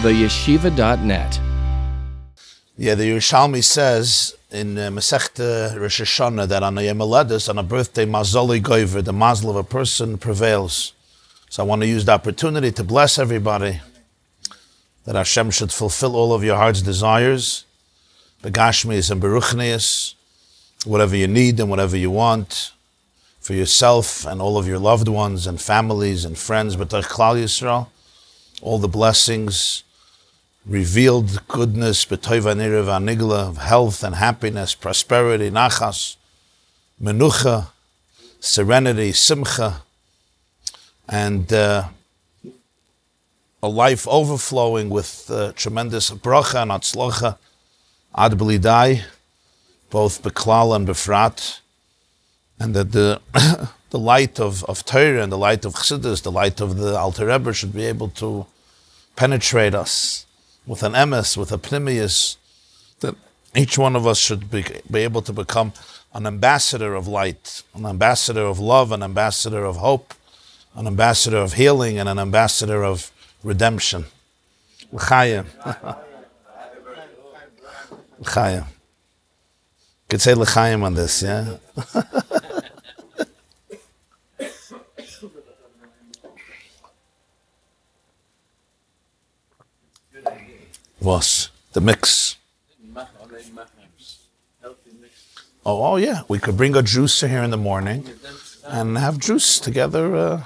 theyeshiva.net. Yeah, the Yerushalmi says in uh, Masechta Rosh Hashanah that on a Yemeladis, on a birthday, Mazoli Goiver, the mazel of a person prevails. So I want to use the opportunity to bless everybody that Hashem should fulfill all of your heart's desires, begashmis and beruchnias, whatever you need and whatever you want for yourself and all of your loved ones and families and friends, but Klal Yisrael, all the blessings revealed goodness, of health and happiness, prosperity, nachas, menucha, serenity, simcha, and uh, a life overflowing with uh, tremendous bracha and atzlocha, ad belidai, both beklal and befrat, and that the the light of, of Torah and the light of Chassidus, the light of the Alter Rebbe should be able to penetrate us with an emes, with a pnimius, that each one of us should be, be able to become an ambassador of light, an ambassador of love, an ambassador of hope, an ambassador of healing, and an ambassador of redemption. L'chaim. L'chaim. Could say l'chaim on this, yeah? was the mix. Oh, oh yeah, we could bring a juicer here in the morning and have juice together. Uh.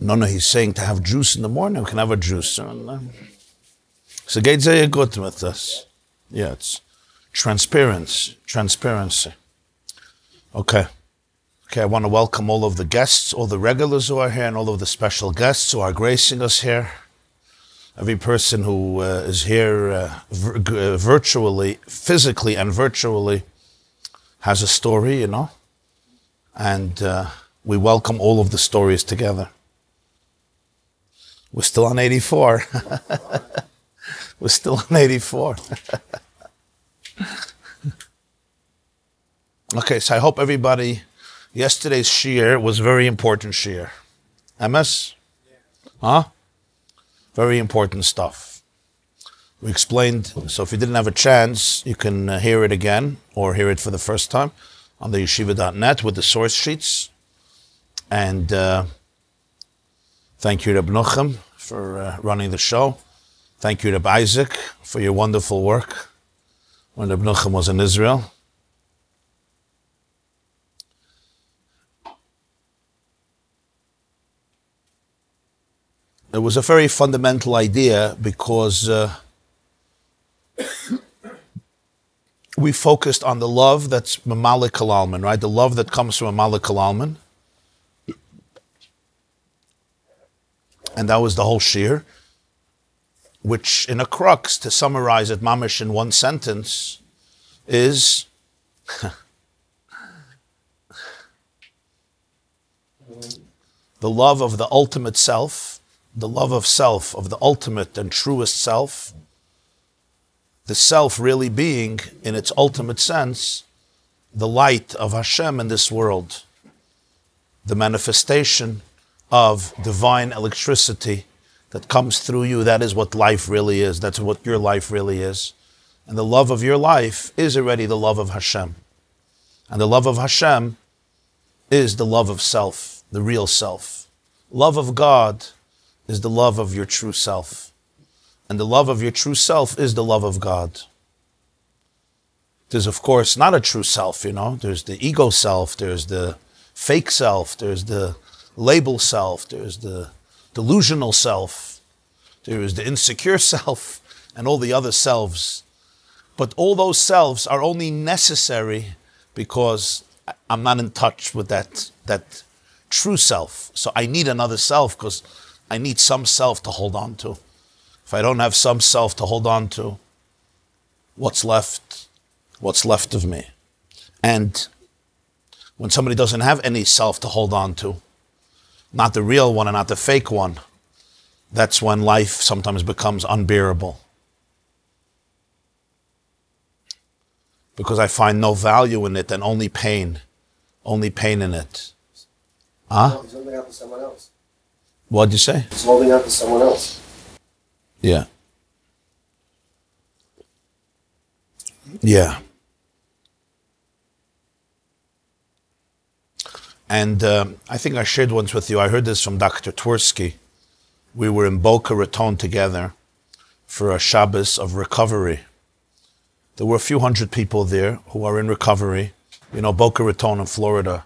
No, no, he's saying to have juice in the morning. We can have a juice. And, uh, so very good with us. Yeah, it's transparency. Transparency. Okay. Okay, I want to welcome all of the guests, all the regulars who are here, and all of the special guests who are gracing us here. Every person who uh, is here uh, uh, virtually, physically, and virtually has a story, you know. And uh, we welcome all of the stories together. We're still on 84. We're still on 84. okay, so I hope everybody Yesterday's shiur was very important shiur. MS? Huh? Very important stuff. We explained, so if you didn't have a chance, you can uh, hear it again or hear it for the first time on the yeshiva.net with the source sheets. And uh, thank you, Reb Nochem, for uh, running the show. Thank you, Reb Isaac, for your wonderful work when Reb Nochem was in Israel. It was a very fundamental idea because uh, we focused on the love that's Mamalik Kalalman, right? The love that comes from Mamalik Kalalman. And that was the whole shiur, which in a crux, to summarize it, mamish, in one sentence, is the love of the ultimate self the love of self, of the ultimate and truest self, the self really being, in its ultimate sense, the light of Hashem in this world, the manifestation of divine electricity that comes through you. That is what life really is. That's what your life really is. And the love of your life is already the love of Hashem. And the love of Hashem is the love of self, the real self. Love of God is the love of your true self. And the love of your true self is the love of God. There's, of course, not a true self, you know. There's the ego self, there's the fake self, there's the label self, there's the delusional self, there is the insecure self, and all the other selves. But all those selves are only necessary because I'm not in touch with that, that true self. So I need another self because I need some self to hold on to. If I don't have some self to hold on to, what's left? What's left of me? And when somebody doesn't have any self to hold on to, not the real one and not the fake one, that's when life sometimes becomes unbearable. Because I find no value in it and only pain, only pain in it. Huh? What'd you say? It's holding out to someone else. Yeah. Yeah. And um, I think I shared once with you, I heard this from Dr. Twerski. We were in Boca Raton together for a Shabbos of recovery. There were a few hundred people there who are in recovery. You know, Boca Raton in Florida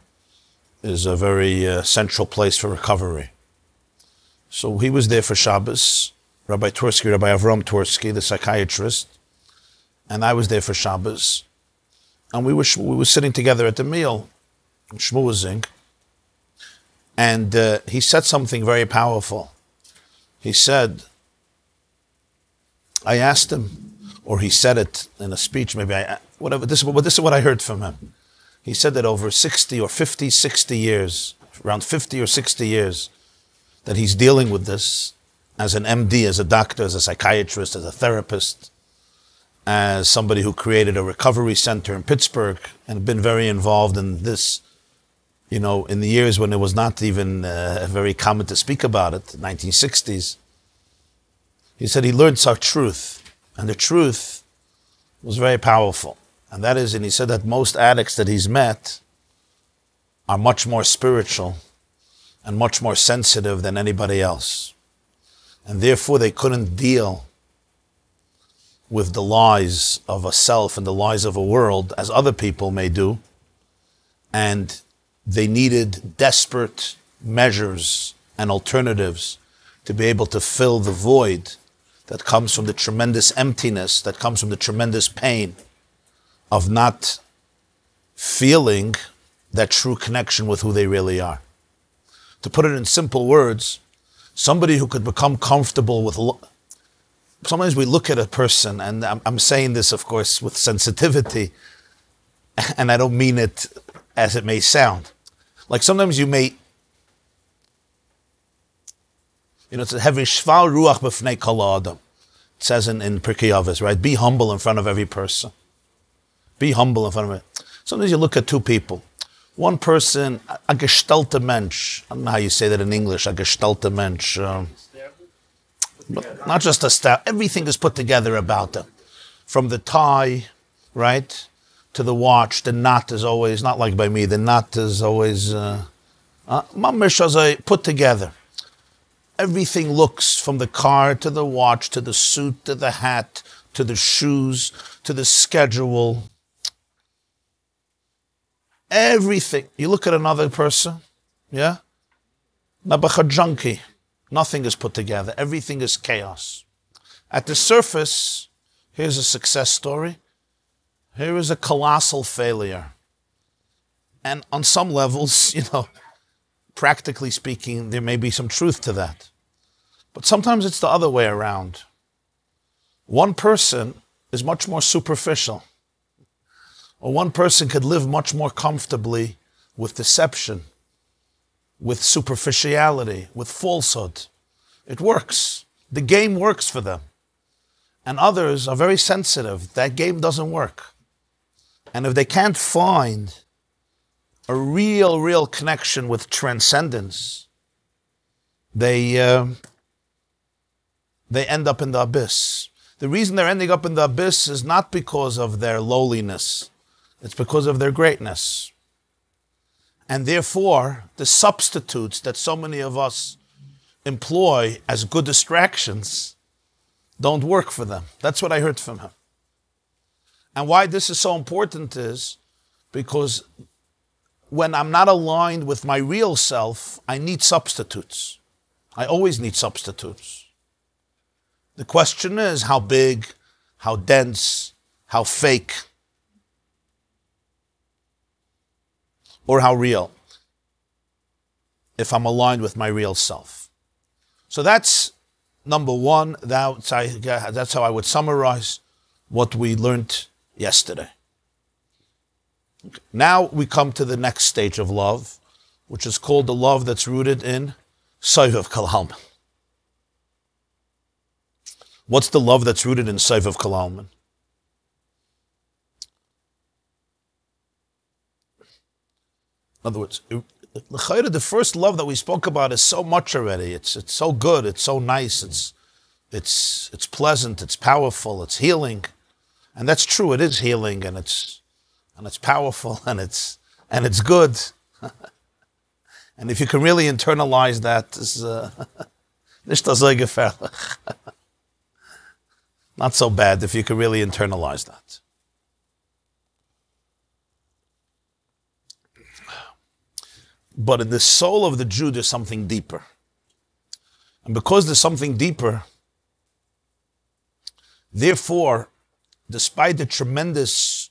is a very uh, central place for recovery. So he was there for Shabbos, Rabbi Twerski, Rabbi Avram Twerski, the psychiatrist, and I was there for Shabbos. And we were, we were sitting together at the meal, schmoozing, and uh, he said something very powerful. He said, I asked him, or he said it in a speech, maybe I, whatever, this, this is what I heard from him. He said that over 60 or 50, 60 years, around 50 or 60 years, that he's dealing with this as an MD, as a doctor, as a psychiatrist, as a therapist, as somebody who created a recovery center in Pittsburgh and been very involved in this you know, in the years when it was not even uh, very common to speak about it, 1960s, he said he learned such truth, and the truth was very powerful. And that is, and he said that most addicts that he's met are much more spiritual and much more sensitive than anybody else. And therefore, they couldn't deal with the lies of a self and the lies of a world as other people may do. And they needed desperate measures and alternatives to be able to fill the void that comes from the tremendous emptiness, that comes from the tremendous pain of not feeling that true connection with who they really are. To put it in simple words, somebody who could become comfortable with. Lo- Sometimes we look at a person, and I'm, I'm saying this, of course, with sensitivity, and I don't mean it as it may sound. Like sometimes you may, you know, it's having shval ruach b'fnei kol adam. It says in, in Pirkei Avos, right? Be humble in front of every person. Be humble in front of it. Sometimes you look at two people. One person, a gestalte mensch. I don't know how you say that in English, a gestalte mensch. Um, not just a style, everything is put together about them. From the tie, right? to the watch, the knot is always, not like by me, the knot is always, uh, uh, put together. Everything looks from the car to the watch to the suit to the hat to the shoes to the schedule. Everything. You look at another person, yeah? Nabacha junkie. Nothing is put together. Everything is chaos. At the surface, here's a success story. Here is a colossal failure. And on some levels, you know, practically speaking, there may be some truth to that. But sometimes it's the other way around. One person is much more superficial, or one person could live much more comfortably with deception, with superficiality, with falsehood. It works. The game works for them. And others are very sensitive. That game doesn't work. And if they can't find a real, real connection with transcendence, they, uh, they end up in the abyss. The reason they're ending up in the abyss is not because of their lowliness, it's because of their greatness. And therefore, the substitutes that so many of us employ as good distractions don't work for them. That's what I heard from him. And why this is so important is because when I'm not aligned with my real self, I need substitutes. I always need substitutes. The question is how big, how dense, how fake, or how real if I'm aligned with my real self. So that's number one. That's, that's how I would summarize what we learned yesterday. Now we come to the next stage of love, which is called the love that's rooted in Soivav Kalalman. What's the love that's rooted in Soivav Kalalman? In other words, the first love that we spoke about is so much already. It's it's so good. It's so nice. It's it's it's pleasant. It's powerful. It's healing, and that's true. It is healing, and it's and it's powerful, and it's and it's good. and if you can really internalize that, this uh, not so bad if you can really internalize that. But in the soul of the Jew, there's something deeper. And because there's something deeper, therefore, despite the tremendous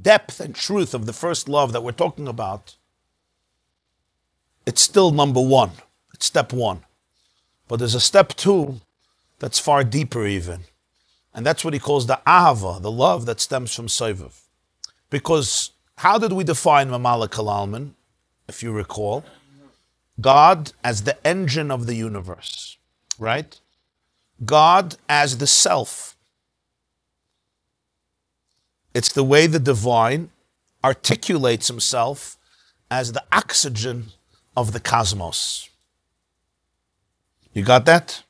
depth and truth of the first love that we're talking about, it's still number one. It's step one. But there's a step two that's far deeper, even. And that's what he calls the ahava, the love that stems from Soivav. Because how did we define Mamala Kalalman? If you recall, God as the engine of the universe, right? God as the self. It's the way the divine articulates himself as the oxygen of the cosmos. You got that?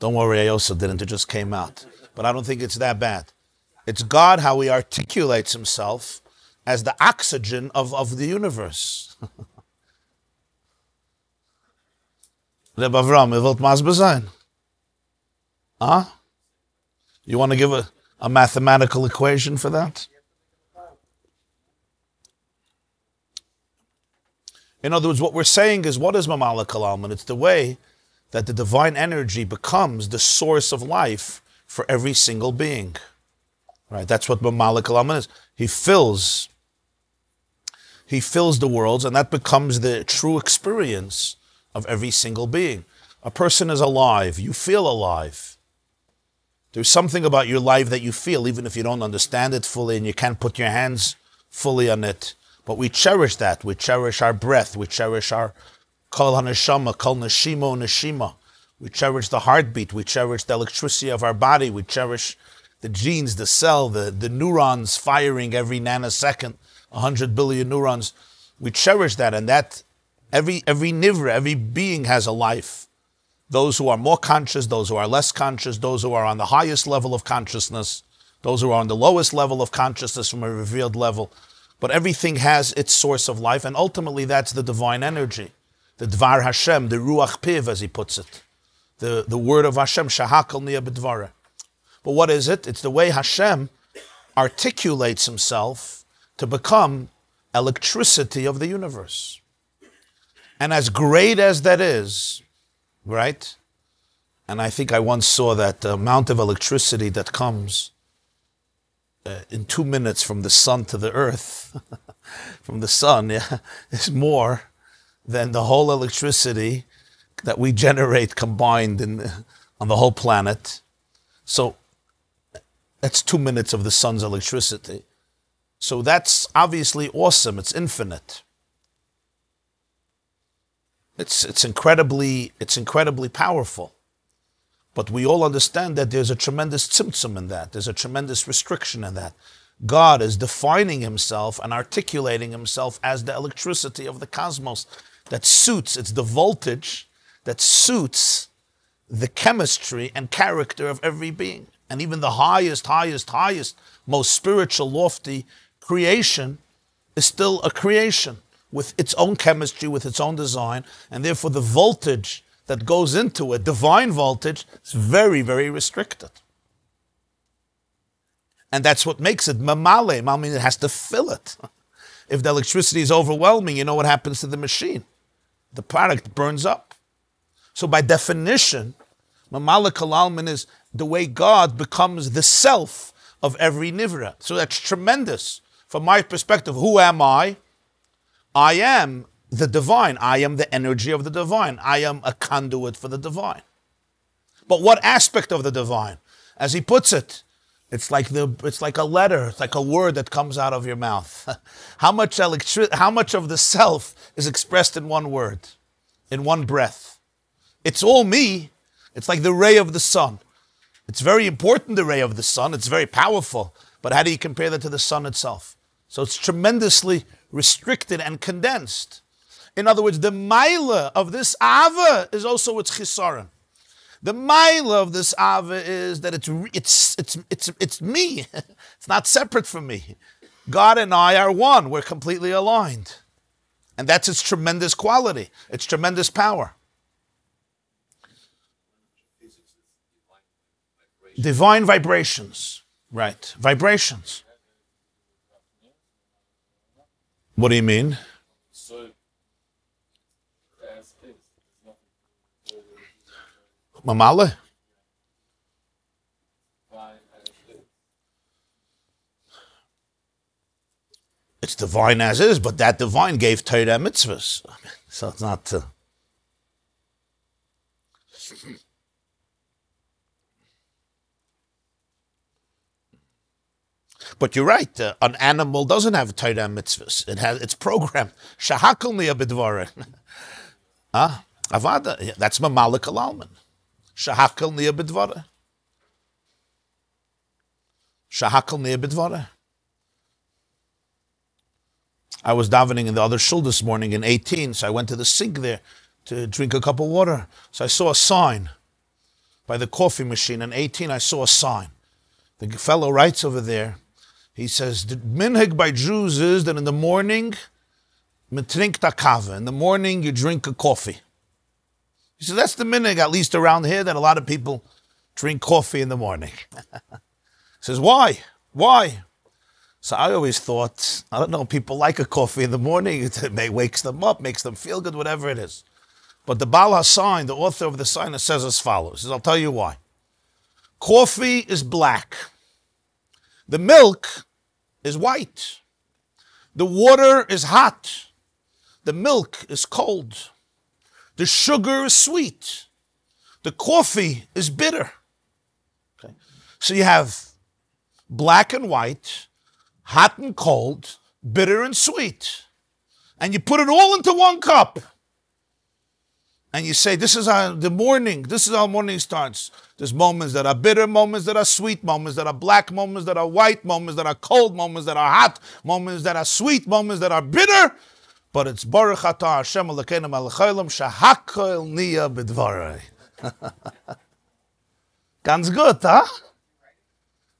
Don't worry, I also didn't. It just came out. But I don't think it's that bad. It's God how he articulates himself as the oxygen of, of the universe. Reb Avram? Huh? You want to give a, a mathematical equation for that? In other words, what we're saying is what is Mamala Kalalman? It's the way that the divine energy becomes the source of life for every single being. Right? That's what Mamala Kalalman is. He fills he fills the worlds, and that becomes the true experience of every single being. A person is alive, you feel alive. There's something about your life that you feel, even if you don't understand it fully and you can't put your hands fully on it. But we cherish that. We cherish our breath. We cherish our kol haneshama, kol neshimo neshima. We cherish the heartbeat. We cherish the electricity of our body. We cherish the genes, the cell, the, the neurons firing every nanosecond. 100 billion neurons. We cherish that, and that every, every nivra, every being has a life. Those who are more conscious, those who are less conscious, those who are on the highest level of consciousness, those who are on the lowest level of consciousness from a revealed level. But everything has its source of life, and ultimately that's the divine energy, the Dvar Hashem, the Ruach Piv, as he puts it, the, the word of Hashem, Shahakal B'dvara. But what is it? It's the way Hashem articulates himself to become electricity of the universe. And as great as that is, right? And I think I once saw that the amount of electricity that comes uh, in two minutes from the sun to the earth, from the sun, yeah, is more than the whole electricity that we generate combined in, on the whole planet. So that's two minutes of the sun's electricity. So that's obviously awesome. It's infinite. It's, it's incredibly it's incredibly powerful. But we all understand that there's a tremendous tzimtzum in that. There's a tremendous restriction in that. God is defining himself and articulating himself as the electricity of the cosmos that suits, it's the voltage that suits the chemistry and character of every being. And even the highest, highest, highest, most spiritual, lofty creation is still a creation with its own chemistry, with its own design, and therefore the voltage that goes into it, divine voltage, is very, very restricted. And that's what makes it mamale. I mean, it has to fill it. If the electricity is overwhelming, you know what happens to the machine? The product burns up. So by definition, mamale kalalman is the way God becomes the self of every nivra. So that's tremendous from my perspective, who am I? I am the divine. I am the energy of the divine. I am a conduit for the divine. But what aspect of the divine? As he puts it, it's like the it's like a letter, it's like a word that comes out of your mouth. how much electri- how much of the self is expressed in one word, in one breath? It's all me. It's like the ray of the sun. It's very important, the ray of the sun. It's very powerful. But how do you compare that to the sun itself? So it's tremendously restricted and condensed. In other words, the Maila of this Ava is also its Chisaron. The Maila of this Ava is that it's, it's, it's, it's, it's me. it's not separate from me. God and I are one. We're completely aligned. And that's its tremendous quality, its tremendous power. Divine vibrations. Right. Vibrations. What do you mean? Mamala? It's divine as is, but that divine gave Torah mitzvahs. So it's not. Uh, But you're right. Uh, an animal doesn't have Torah mitzvahs. It has its program. Shahakal niya b'dvarin. Ah, avada. That's mamalik alalman. Shahakal niya b'dvarin. Shahakal niya. I was davening in the other shul this morning in 18, so I went to the sink there to drink a cup of water. So I saw a sign by the coffee machine. In 18, I saw a sign. The fellow writes over there, he says, the minhag by Jews is that in the morning. In the morning, you drink a coffee. He says, that's the minhag, at least around here, that a lot of people drink coffee in the morning. he says, why? Why? So I always thought, I don't know, people like a coffee in the morning. It may wakes them up, makes them feel good, whatever it is. But the Baal HaSign, the author of the sign, says as follows. Says, I'll tell you why. Coffee is black. The milk is white. The water is hot. The milk is cold. The sugar is sweet. The coffee is bitter. Okay. So you have black and white, hot and cold, bitter and sweet. And you put it all into one cup. And you say, This is how the morning, this is how morning starts. There's moments that are bitter, moments that are sweet, moments that are black, moments that are white, moments that are cold, moments that are hot, moments that are sweet, moments that are bitter. But it's Baruch Atah Hashem Elokeinu Malachayim Shahakol Niya B'dvarei. Ganz good, huh?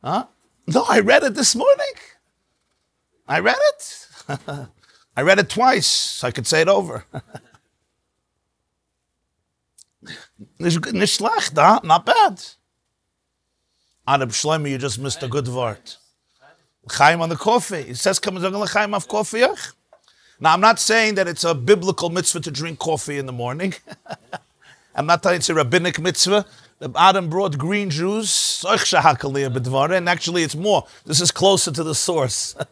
Huh? No, I read it this morning. I read it. I read it twice, so I could say it over. Huh? not bad. Arab Shlomo, you just missed a good word. Chaim on the coffee. It says, come of coffee. Now, I'm not saying that it's a biblical mitzvah to drink coffee in the morning. I'm not telling it's a rabbinic mitzvah. Adam brought green juice, and actually it's more. This is closer to the source.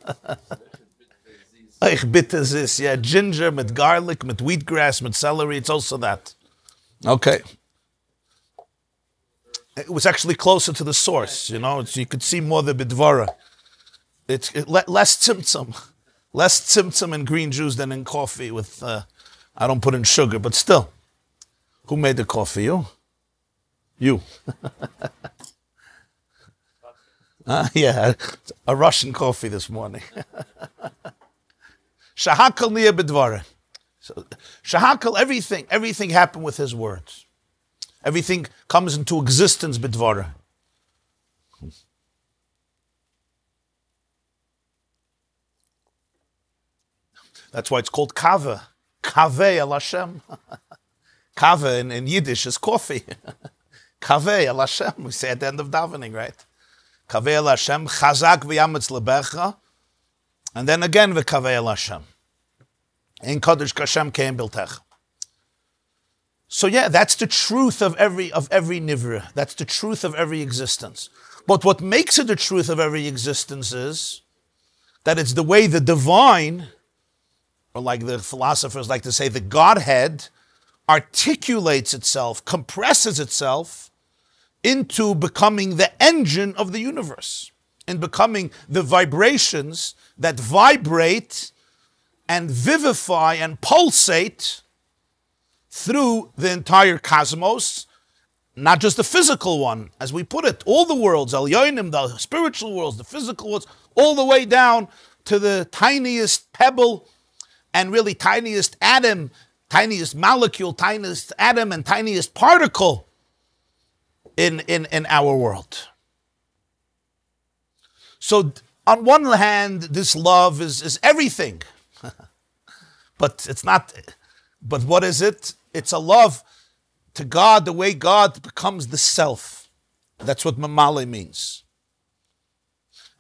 yeah, ginger, with garlic, with wheatgrass, with celery, it's also that. Okay. It was actually closer to the source, you know, you could see more the bidvara. It's it, less tzimtzum, less tzimtzum in green juice than in coffee with, uh, I don't put in sugar, but still. Who made the coffee? You? You. uh, yeah, a Russian coffee this morning. Shahakal niya bidvara. So, Shahakal, everything, everything happened with his words. Everything comes into existence bidvara. That's why it's called kava. Kaveh al Hashem. kava in, in Yiddish is coffee. kaveh al Hashem, we say at the end of davening, right? Kaveh al Hashem, chazak v'yametz lebecha, and then again v'kaveh al Hashem. In Kodesh Kashem Keim Biltech. So yeah, that's the truth of every of every nivra. That's the truth of every existence. But what makes it the truth of every existence is that it's the way the divine, or like the philosophers like to say, the Godhead articulates itself, compresses itself into becoming the engine of the universe, and becoming the vibrations that vibrate and vivify and pulsate through the entire cosmos, not just the physical one, as we put it, all the worlds, El Yoinim, the spiritual worlds, the physical worlds, all the way down to the tiniest pebble and really tiniest atom, tiniest molecule, tiniest atom, and tiniest particle in, in, in our world. So, on one hand, this love is, is everything, but it's not. But what is it? It's a love to God the way God becomes the self. That's what mamale means.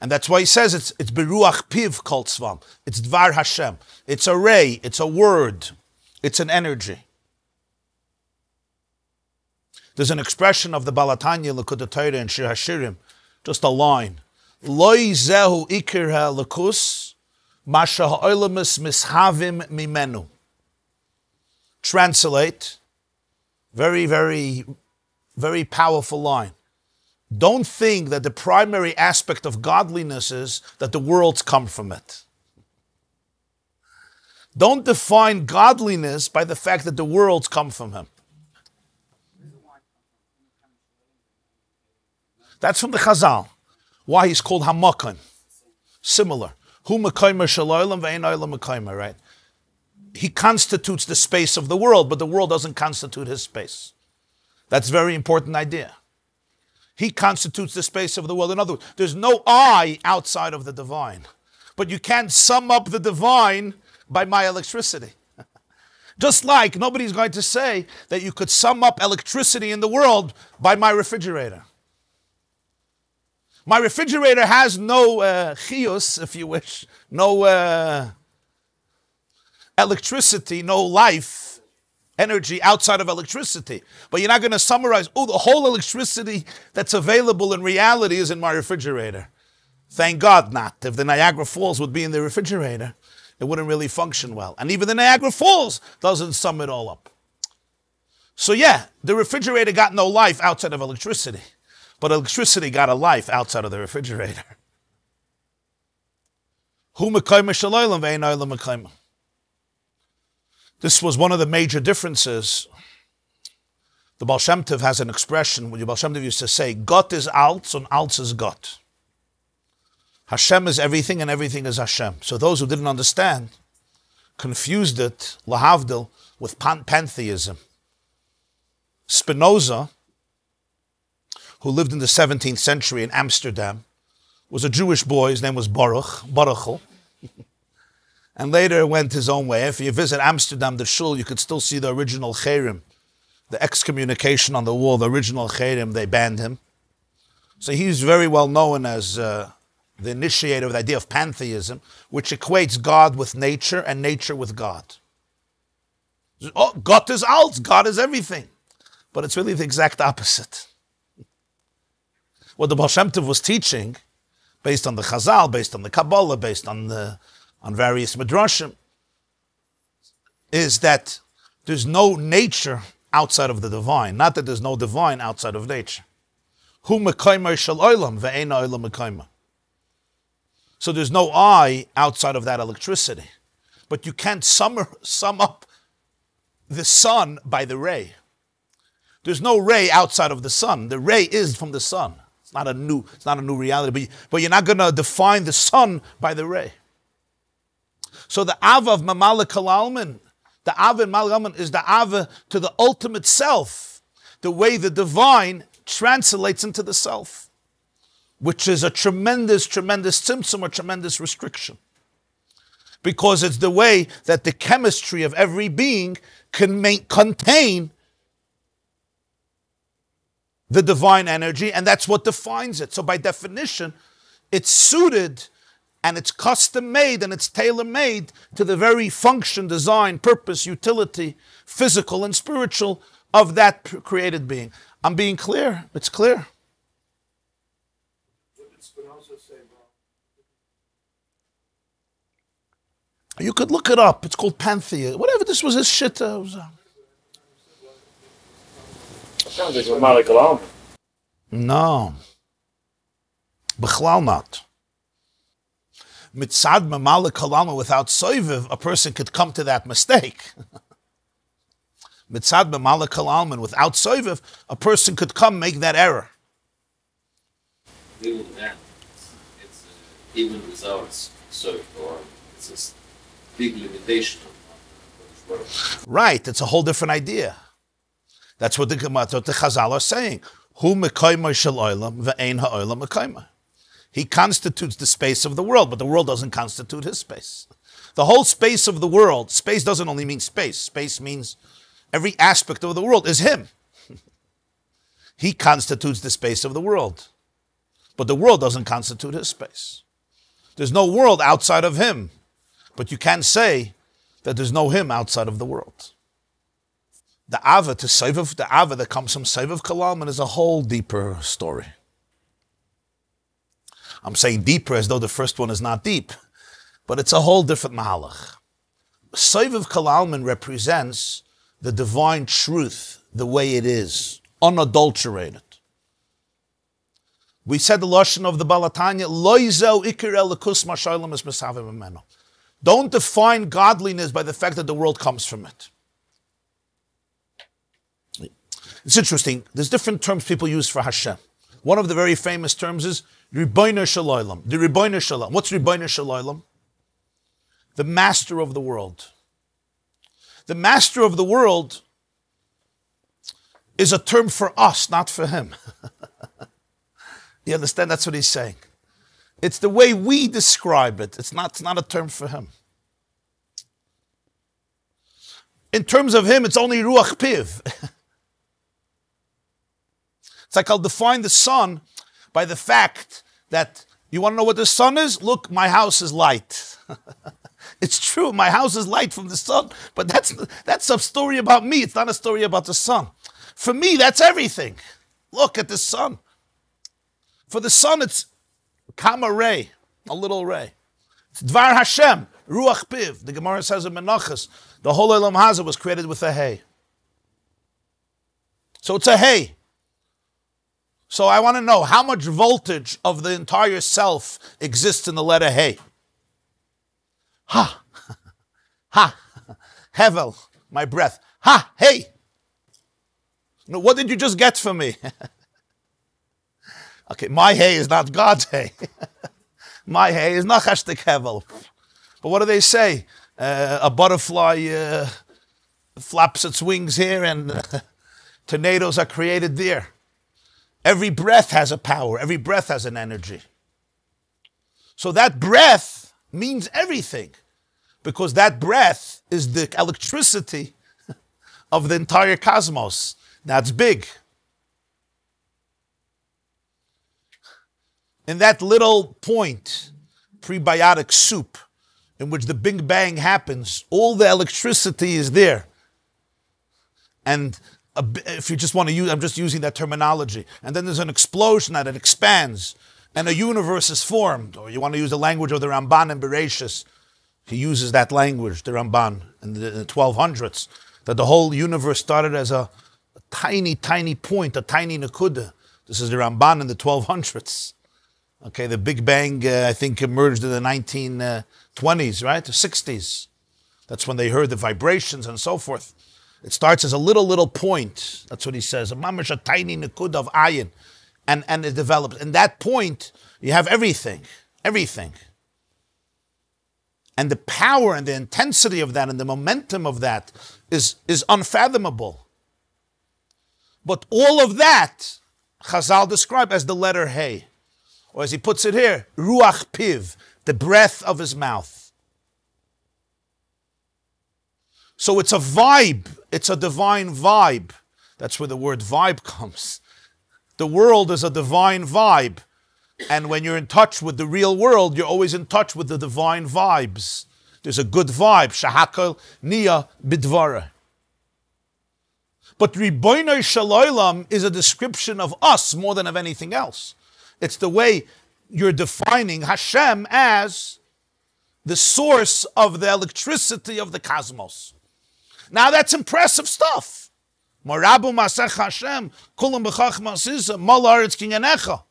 And that's why he says it's it's beruach piv kol tzvam. It's dvar Hashem. It's a ray. It's a word. It's an energy. There's an expression of the Baal HaTanya Likkutei Torah and Shir Hashirim, just a line. Loi zehu ikir ha'lakus, masha ha'olamus mishavim mimenu. Translate, very, very, very powerful line. Don't think that the primary aspect of godliness is that the worlds come from it. Don't define godliness by the fact that the worlds come from him. That's from the Chazal. Why he's called HaMakom. Similar. Hu Mekaimer Shaloilam Ve'en Oilam right? He constitutes the space of the world, but the world doesn't constitute his space. That's a very important idea. He constitutes the space of the world. In other words, there's no I outside of the divine. But you can't sum up the divine by my electricity. Just like nobody's going to say that you could sum up electricity in the world by my refrigerator. My refrigerator has no uh, chios, if you wish, no uh, electricity, no life, energy outside of electricity. But you're not going to summarize, oh, the whole electricity that's available in reality is in my refrigerator. Thank God not. If the Niagara Falls would be in the refrigerator, it wouldn't really function well. And even the Niagara Falls doesn't sum it all up. So, yeah, the refrigerator got no life outside of electricity. But electricity got a life outside of the refrigerator. This was one of the major differences. The Baal Shem Tov has an expression, when the Baal Shem Tov used to say, Gott is alt and alt is Gott. Hashem is everything and everything is Hashem. So those who didn't understand confused it, lahavdil, with pan- pantheism. Spinoza, who lived in the 17th century in Amsterdam, was a Jewish boy. His name was Baruch, Baruchel. And later went his own way. If you visit Amsterdam, the shul, you could still see the original Cherem, the excommunication on the wall, the original Cherem, they banned him. So he's very well known as uh, the initiator of the idea of pantheism, which equates God with nature and nature with God. Oh, God is alt, God is everything. But it's really the exact opposite what the Baal Shem Tov was teaching, based on the Chazal, based on the Kabbalah, based on the on various midrashim, is that there's no nature outside of the divine. Not that there's no divine outside of nature. So there's no I outside of that electricity. But you can't sum, sum up the sun by the ray. There's no ray outside of the sun. The ray is from the sun. It's not a new, it's not a new reality, but, but you're not going to define the sun by the ray. So the Ava of Mamalik Alman, the Ava in Malak is the Ava to the ultimate self, the way the divine translates into the self, which is a tremendous, tremendous tzimtzum or tremendous restriction. Because it's the way that the chemistry of every being can contain the divine energy, and that's what defines it. So, by definition, it's suited and it's custom made and it's tailor made to the very function, design, purpose, utility, physical and spiritual of that created being. I'm being clear. It's clear. You could look it up. It's called Panthea. Whatever this was his shit. Uh, was, uh, Sounds like a Malik. No. Bechlal not. Mitzad Mamalik Kalama without Soiviv, a person could come to that mistake. Mitzad Mamalik Kalalman without Soiviv, a person could come make that error. Even that, it's uh, even without Soiv, or it's just big limitation. Right, it's a whole different idea. That's what the, what the Chazal are saying. Who mekayma shel olam ve'ein ha'olam mekayma. He constitutes the space of the world, but the world doesn't constitute his space. The whole space of the world, space doesn't only mean space. Space means every aspect of the world is him. he constitutes the space of the world. But the world doesn't constitute his space. There's no world outside of him. But you can't say that there's no him outside of the world. The Ava to Sevav, the Ava that comes from Sevav Kalalman is a whole deeper story. I'm saying deeper as though the first one is not deep, but it's a whole different mahalach. Sevav Kalalman represents the divine truth the way it is, unadulterated. We said the lashon of the Baal HaTanya, loizel ikir elikus mashaylam is misavim Don't define godliness by the fact that the world comes from it. It's interesting. There's different terms people use for Hashem. One of the very famous terms is Riboiner Shalom. The Riboiner Shalom. What's Riboiner Shalom? The master of the world. The master of the world is a term for us, not for him. you understand? That's what he's saying. It's the way we describe it. It's not, it's not a term for him. In terms of him, it's only Ruach Piv. It's like I'll define the sun by the fact that you want to know what the sun is? Look, my house is light. it's true, my house is light from the sun, but that's that's a story about me. It's not a story about the sun. For me, that's everything. Look at the sun. For the sun, it's kama ray, a little ray. It's Dvar Hashem, Ruach Piv. The Gemara says in Menachos, the whole Elam Hazah was created with a hay. So it's a hay. So I want to know how much voltage of the entire self exists in the letter Hey. Ha, ha, Hevel, my breath. Ha, hey. No, what did you just get from me? okay, my hay is not God's hay. my hay is not Hashtik Hevel. But what do they say? Uh, a butterfly uh, flaps its wings here and tornadoes are created there. Every breath has a power, every breath has an energy. So that breath means everything because that breath is the electricity of the entire cosmos. That's big. In that little point, prebiotic soup, in which the Big Bang happens, all the electricity is there. And if you just want to use, I'm just using that terminology. And then there's an explosion that it expands, and a universe is formed. Or you want to use the language of the Ramban and Bereshis. He uses that language, the Ramban, in the, in the 1200s, that the whole universe started as a, a tiny, tiny point, a tiny nakuda. This is the Ramban in the 1200s. Okay, the Big Bang, uh, I think, emerged in the 1920s, right? The 60s. That's when they heard the vibrations and so forth. It starts as a little, little point. That's what he says. A mamish, a tiny nikud of ayin. And, and it develops. In that point, you have everything. Everything. And the power and the intensity of that and the momentum of that is, is unfathomable. But all of that, Chazal describe as the letter Hey. Or as he puts it here, Ruach Piv, the breath of his mouth. So it's a vibe, it's a divine vibe. That's where the word vibe comes. The world is a divine vibe. And when you're in touch with the real world, you're always in touch with the divine vibes. There's a good vibe. Shahakal niya bidvara. But Riboinoi Shaloilam is a description of us more than of anything else. It's the way you're defining Hashem as the source of the electricity of the cosmos. Now that's impressive stuff. Hashem, Kulam Kinyanecha.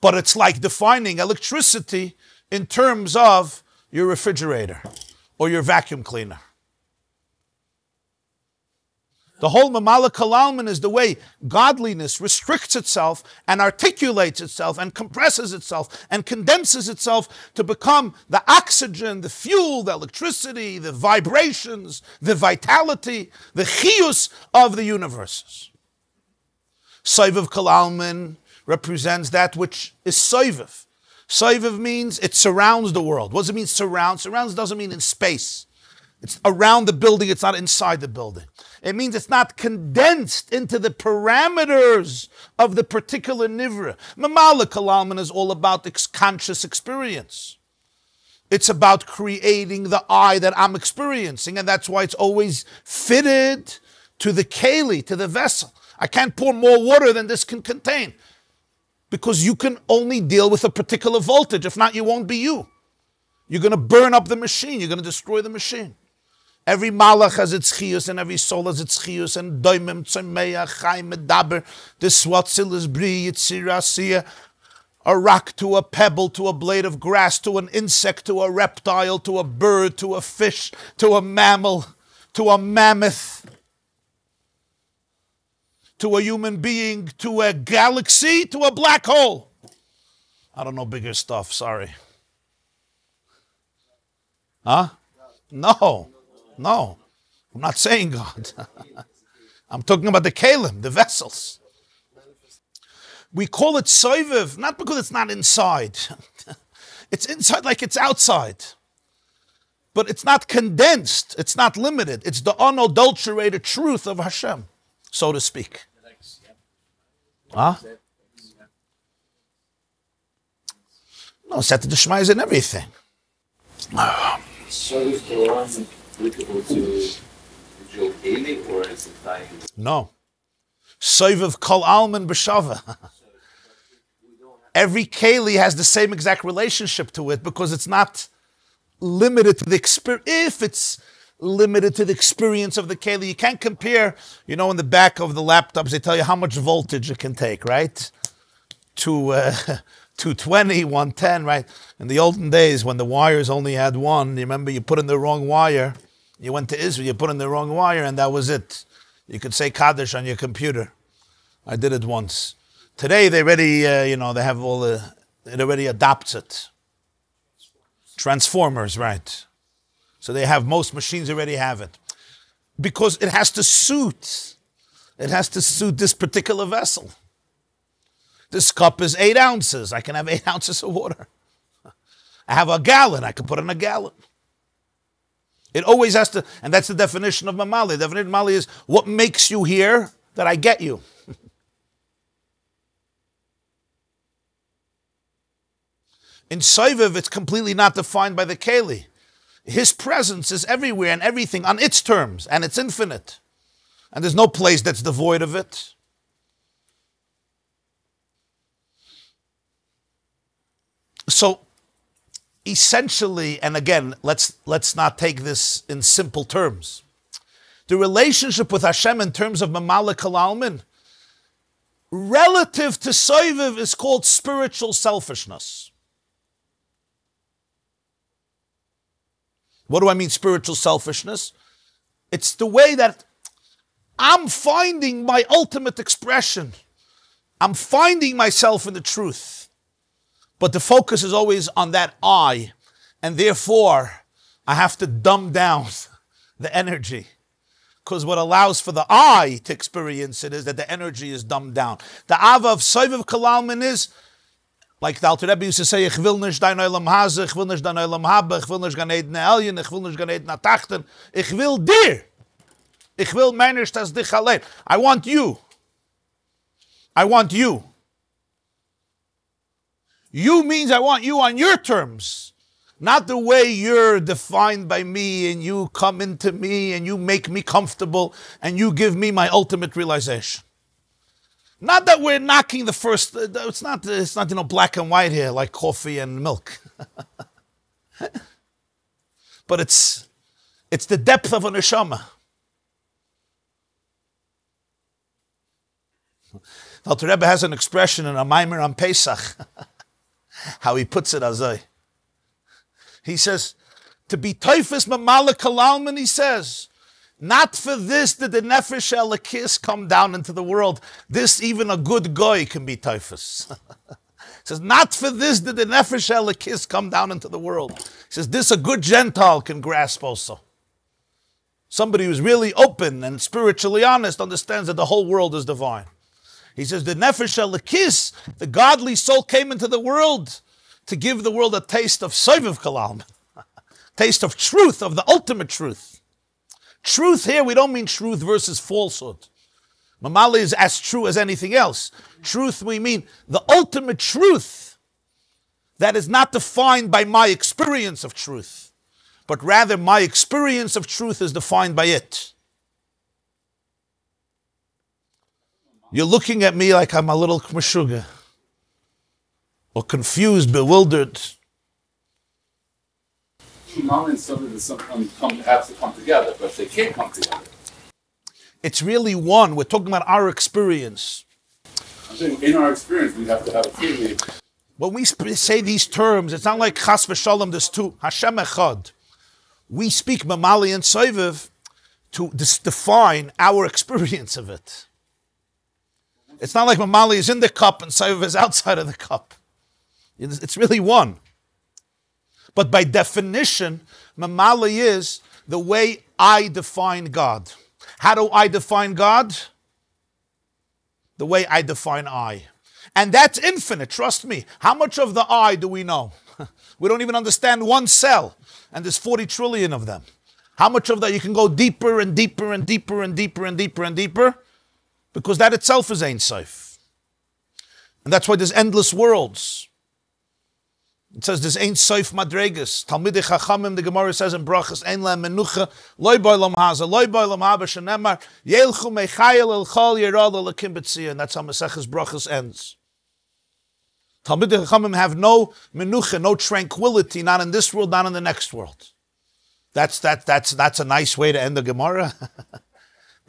But it's like defining electricity in terms of your refrigerator or your vacuum cleaner. The whole Mamala Kalalman is the way godliness restricts itself and articulates itself and compresses itself and condenses itself to become the oxygen, the fuel, the electricity, the vibrations, the vitality, the chius of the universes. Soiviv Kalalman represents that which is Soiviv. Soiviv means it surrounds the world. What does it mean surround? Surrounds doesn't mean in space. It's around the building, it's not inside the building. It means it's not condensed into the parameters of the particular nivra. Mamala Kalalman is all about ex- conscious experience. It's about creating the I that I'm experiencing, and that's why it's always fitted to the keli, to the vessel. I can't pour more water than this can contain because you can only deal with a particular voltage. If not, you won't be you. You're going to burn up the machine, you're going to destroy the machine. Every malach has its chius, and every soul has its chius, and doimim, tzomeya, chaim, medaber, the swatzil is bri, yitzirasiya, a rock to a pebble, to a blade of grass, to an insect, to a reptile, to a bird, to a fish, to a mammal, to a mammoth, to a human being, to a galaxy, to a black hole. I don't know bigger stuff, sorry. Huh? No. No, I'm not saying God. I'm talking about the kalim, the vessels. We call it soiviv, not because it's not inside. it's inside like it's outside. But it's not condensed, it's not limited. It's the unadulterated truth of Hashem, so to speak. Huh? No, the Shema is in everything. No. Soivav Kol Alman B'Shava. Every Keli has the same exact relationship to it because it's not limited to the experience. If it's limited to the experience of the Keli, you can't compare, you know, in the back of the laptops, they tell you how much voltage it can take, right? To uh, 220, 110, right? In the olden days when the wires only had one, you remember you put in the wrong wire you went to Israel, you put in the wrong wire, and that was it. You could say Kaddish on your computer. I did it once. Today they already, uh, you know, they have all the, it already adopts it. Transformers, right? So they have most machines already have it because it has to suit. It has to suit this particular vessel. This cup is eight ounces. I can have eight ounces of water. I have a gallon. I can put in a gallon. It always has to, and that's the definition of mamali. The definition of mamali is what makes you here that I get you. In Saiviv, it's completely not defined by the Keli. His presence is everywhere and everything on its terms, and it's infinite. And there's no place that's devoid of it. So essentially, and again, let's let's not take this in simple terms. The relationship with Hashem in terms of Mamalik Kalalmin, relative to Soiviv, is called spiritual selfishness. What do I mean, spiritual selfishness? It's the way that I'm finding my ultimate expression. I'm finding myself in the truth. But the focus is always on that I, and therefore I have to dumb down the energy. Because what allows for the I to experience it is that the energy is dumbed down. The Ava of Soiviv Kalalman is, like the Alter Rebbe used to say, Ich will nicht dein Olam Hase, ich will nicht dein Olam Habe, ich will nicht Gan Eden ich will nicht Gan Eden ich will dir. Ich will meiner das dich allein. I want you. I want you. You means I want you on your terms, not the way you're defined by me and you come into me and you make me comfortable and you give me my ultimate realization. Not that we're knocking the first. Uh, it's not. It's not you know black and white here like coffee and milk. but it's it's the depth of a neshama. Alter Rebbe has an expression in a mimer on Pesach. how he puts it, as I. He says, to be tofes mamala kalalman, he says, Not for this did the Nefesh Elakis come down into the world. This, even a good guy can be tofes. He says, not for this did the Nefesh Elakis come down into the world. He says, this a good Gentile can grasp also. Somebody who's really open and spiritually honest understands that the whole world is divine. He says, the Nefesh Elakis, the godly soul came into the world to give the world a taste of Soiviv Kalam, taste of truth, of the ultimate truth. Truth here, we don't mean truth versus falsehood. Mamali is as true as anything else. Truth, we mean the ultimate truth that is not defined by my experience of truth, but rather my experience of truth is defined by it. You're looking at me like I'm a little kmashuga, or confused, bewildered. Mom and sometimes come, have to come together, but they can't come together. It's really one. We're talking about our experience. I'm saying in our experience, we have to have a theory. When we sp- say these terms, it's not like chas v'shalom, there's two. Hashem echad. We speak mamali and soiviv to dis- define our experience of it. It's not like mamali is in the cup and soiviv is outside of the cup. It's it's really one. But by definition, mamali is the way I define God. How do I define God? The way I define I. And that's infinite, trust me. How much of the I do we know? we don't even understand one cell, and there's 40 trillion of them. How much of that you can go deeper and deeper and deeper and deeper and deeper and deeper and deeper? Because that itself is Ein Sof. And that's why there's endless worlds. It says there's Ein Sof Madregas. Talmidei Chachamim, the Gemara says in Brachas, Ein Lem Menucha, Loi Boilam Haza, Loi Boilam Haba, Shenemar, Yelchu Mechayel El Chol Betzia. And that's how Maseches Brachas ends. Talmidei Chachamim have no Menucha, no tranquility, not in this world, not in the next world. That's, that, that's, that's a nice way to end the Gemara.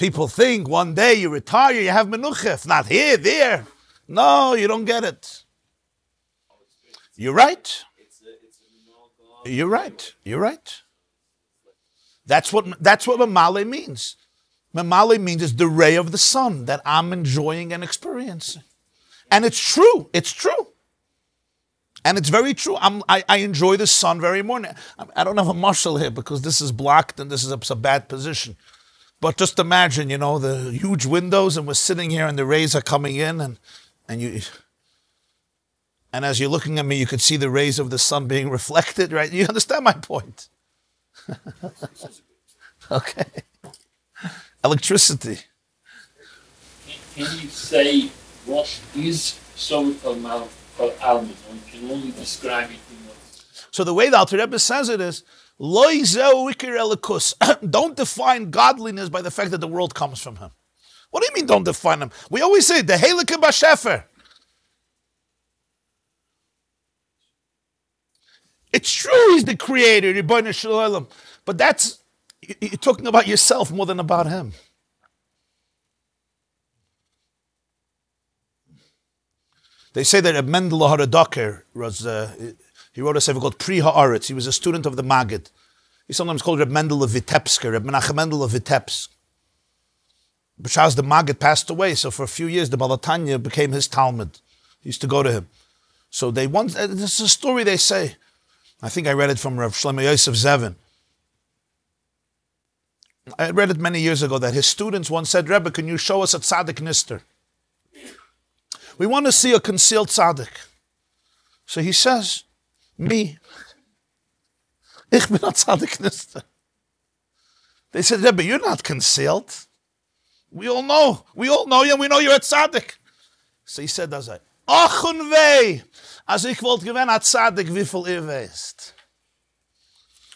People think one day you retire, you have Menucha. If not here, there. No, you don't get it. You're right. You're right. You're right. That's what that's what Mamale means. Mamale means is the ray of the sun that I'm enjoying and experiencing. And it's true. It's true. And it's very true. I'm, I, I enjoy the sun very morning. I, don't have a marshal here because this is blocked and this is a, a bad position. But just imagine, you know, the huge windows and we're sitting here and the rays are coming in and, and you and as you're looking at me, you could see the rays of the sun being reflected, right? You understand my point. okay. Electricity. Can you say what is Sovital Mal for Almin? Or you can only describe it in what So the way the Alter Rebbe says it is, "Loi zeu ikir. Don't define godliness by the fact that the world comes from him. What do you mean don't define him? We always say the Heilige Bashefer. It's true he's the creator, Shel Olam, but that's you- you're talking about yourself more than about him. They say that a Mendel Horodoker was uh, he wrote a sefer called Pri Haaretz. He was a student of the Maggid. He's sometimes called Reb Mendel of Vitebsk, Reb Menachem Mendel of Vitebsk. B'shas the Maggid passed away, so for a few years the Baal HaTanya became his Talmud. He used to go to him. So they once, uh, this is a story they say. I think I read it from Rav Shlomo Yosef Zevin. I read it many years ago that his students once said, Rebbe, can you show us a tzaddik nister? We want to see a concealed tzaddik. So he says, me. Ich bin a tzaddik nister. They said, Rebbe, you're not concealed. We all know. We all know you and we know you're a tzaddik. So he said, das Ach und weh, als ich wollte gewinnen a tzaddik, wie viel ihr wisst.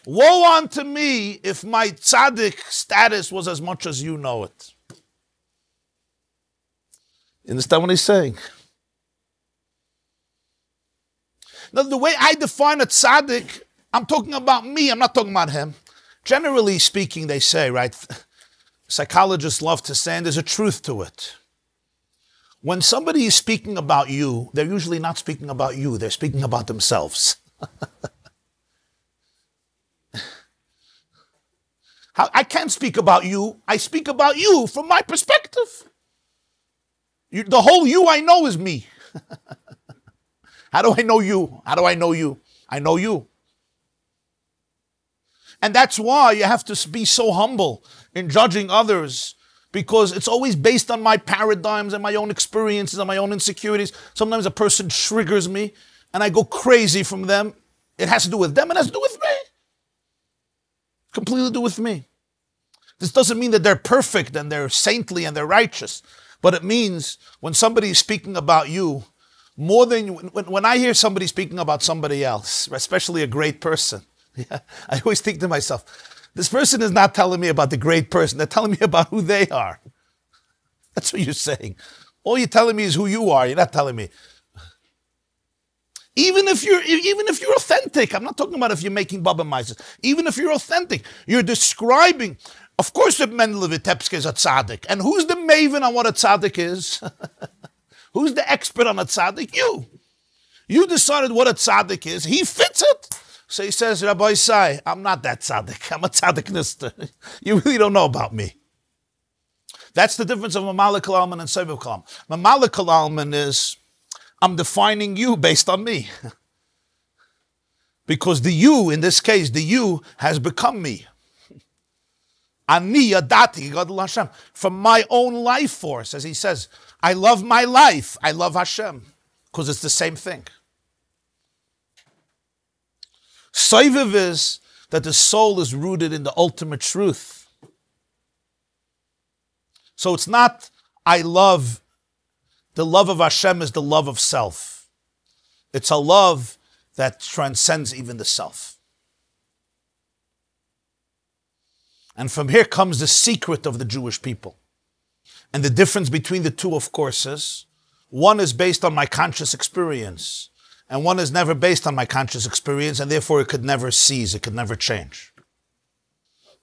Woe unto me if my tzaddik status was as much as you know it. You understand what he's saying? Now, the way I define a tzaddik, I'm talking about me, I'm not talking about him. Generally speaking, they say, right? Psychologists love to say, and there's a truth to it. When somebody is speaking about you, they're usually not speaking about you, they're speaking about themselves. I can't speak about you. I speak about you from my perspective. You, the whole you I know is me. How do I know you? How do I know you? I know you. And that's why you have to be so humble in judging others because it's always based on my paradigms and my own experiences and my own insecurities. Sometimes a person triggers me and I go crazy from them. It has to do with them, it has to do with me. Completely do with me. This doesn't mean that they're perfect and they're saintly and they're righteous, but it means when somebody is speaking about you, more than when, when I hear somebody speaking about somebody else, especially a great person, yeah, I always think to myself, this person is not telling me about the great person, they're telling me about who they are. That's what you're saying. All you're telling me is who you are. You're not telling me. Even if you're even if you're authentic, I'm not talking about if you're making Baba Mises. Even if you're authentic, you're describing. Of course, the Mendel Vitebsk is a tzaddik, and who's the maven on what a tzaddik is? who's the expert on a tzaddik? You. You decided what a tzaddik is. He fits it. So he says, Rabbi Isai, I'm not that tzaddik. I'm a tzaddiknist. you really don't know about me. That's the difference of Mamalik Alman and Seviv Kalam. Mamalik Alman is I'm defining you based on me. because the you, in this case, the you has become me. Ani yadati Gadol Hashem. From my own life force, as he says, I love my life. I love Hashem. Because it's the same thing. Saiviv is that the soul is rooted in the ultimate truth. So it's not I love the love of Hashem is the love of self. It's a love that transcends even the self. And from here comes the secret of the Jewish people. And the difference between the two, of course, is one is based on my conscious experience, and one is never based on my conscious experience, and therefore it could never cease, it could never change.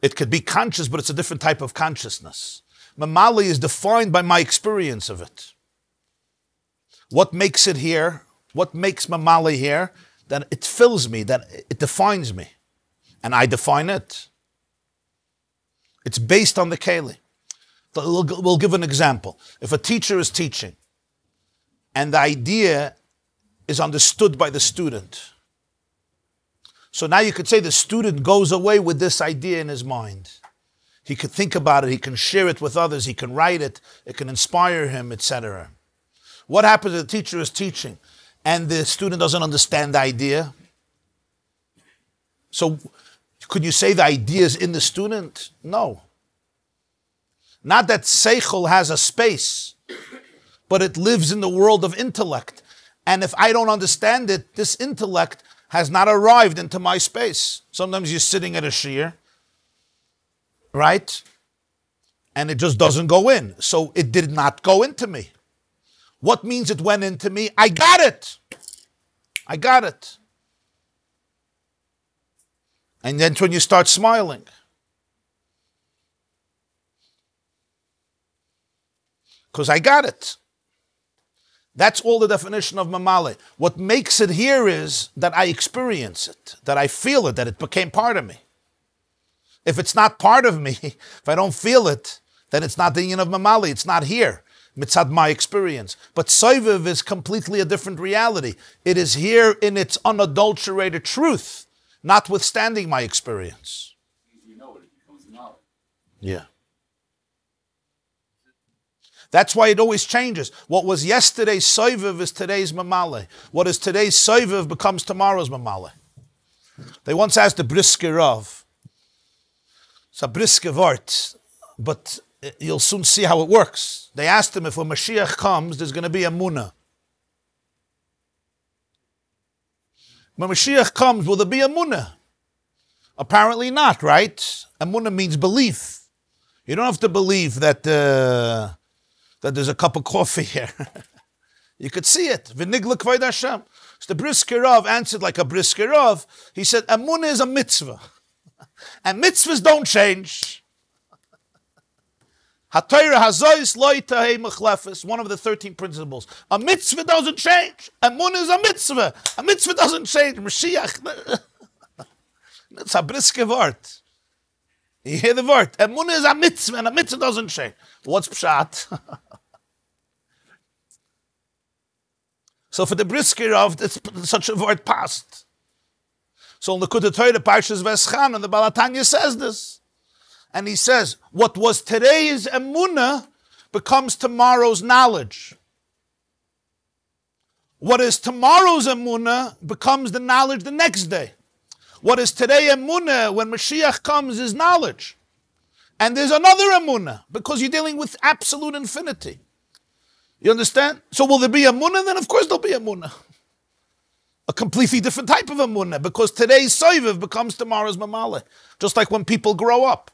It could be conscious, but it's a different type of consciousness. Mamali is defined by my experience of it. What makes it here? What makes Mamali here? That it fills me, that it defines me. And I define it. It's based on the Keli. We'll give an example. If a teacher is teaching and the idea is understood by the student, so now you could say the student goes away with this idea in his mind. He could think about it, he can share it with others, he can write it, it can inspire him, etc. What happens if the teacher is teaching and the student doesn't understand the idea? So, could you say the idea is in the student? No. Not that Seichel has a space, but it lives in the world of intellect. And if I don't understand it, this intellect has not arrived into my space. Sometimes you're sitting at a shiur, right? And it just doesn't go in. So it did not go into me. What means it went into me? I got it. I got it. And then when you start smiling, because I got it. That's all the definition of mamale. What makes it here is that I experience it, that I feel it, that it became part of me. If it's not part of me, if I don't feel it, then it's not the union of mamali. It's not here mitzad my experience. But Soiviv is completely a different reality. It is here in its unadulterated truth, notwithstanding my experience. You know it, it becomes knowledge. Yeah. That's why it always changes. What was yesterday's Soiviv is today's Mamale. What is today's Soiviv becomes tomorrow's Mamale. They once asked the Brisker Rov. it's a Brisker word, but you'll soon see how it works. They asked him if when Mashiach comes, there's going to be a Munah. When Mashiach comes, will there be a Munah? Apparently not, right? A Munah means belief. You don't have to believe that, uh, that there's a cup of coffee here. you could see it. V'nigla kvayd Hashem. So the Brisker answered like a Brisker He said, Amunah is a mitzvah. and mitzvahs don't change. HaTorah hazois loitahei mechlefes, one of the 13 principles. A mitzvah doesn't change. Emun is a mitzvah. A mitzvah doesn't change. Mashiach. It's a briske word. You hear the word. Emunah is a mitzvah, and a mitzvah doesn't change. What's pshat? so for the brisker of it's such a word passed. So in the Likkutei Torah, Parshas Veschan, and the Baal HaTanya says this. And he says, what was today's emunah becomes tomorrow's knowledge. What is tomorrow's emunah becomes the knowledge the next day. What is today emunah when Mashiach comes is knowledge. And there's another emunah because you're dealing with absolute infinity. You understand? So will there be emunah? Then of course there'll be emunah. A completely different type of emunah because today's soiviv becomes tomorrow's mamale. Just like when people grow up.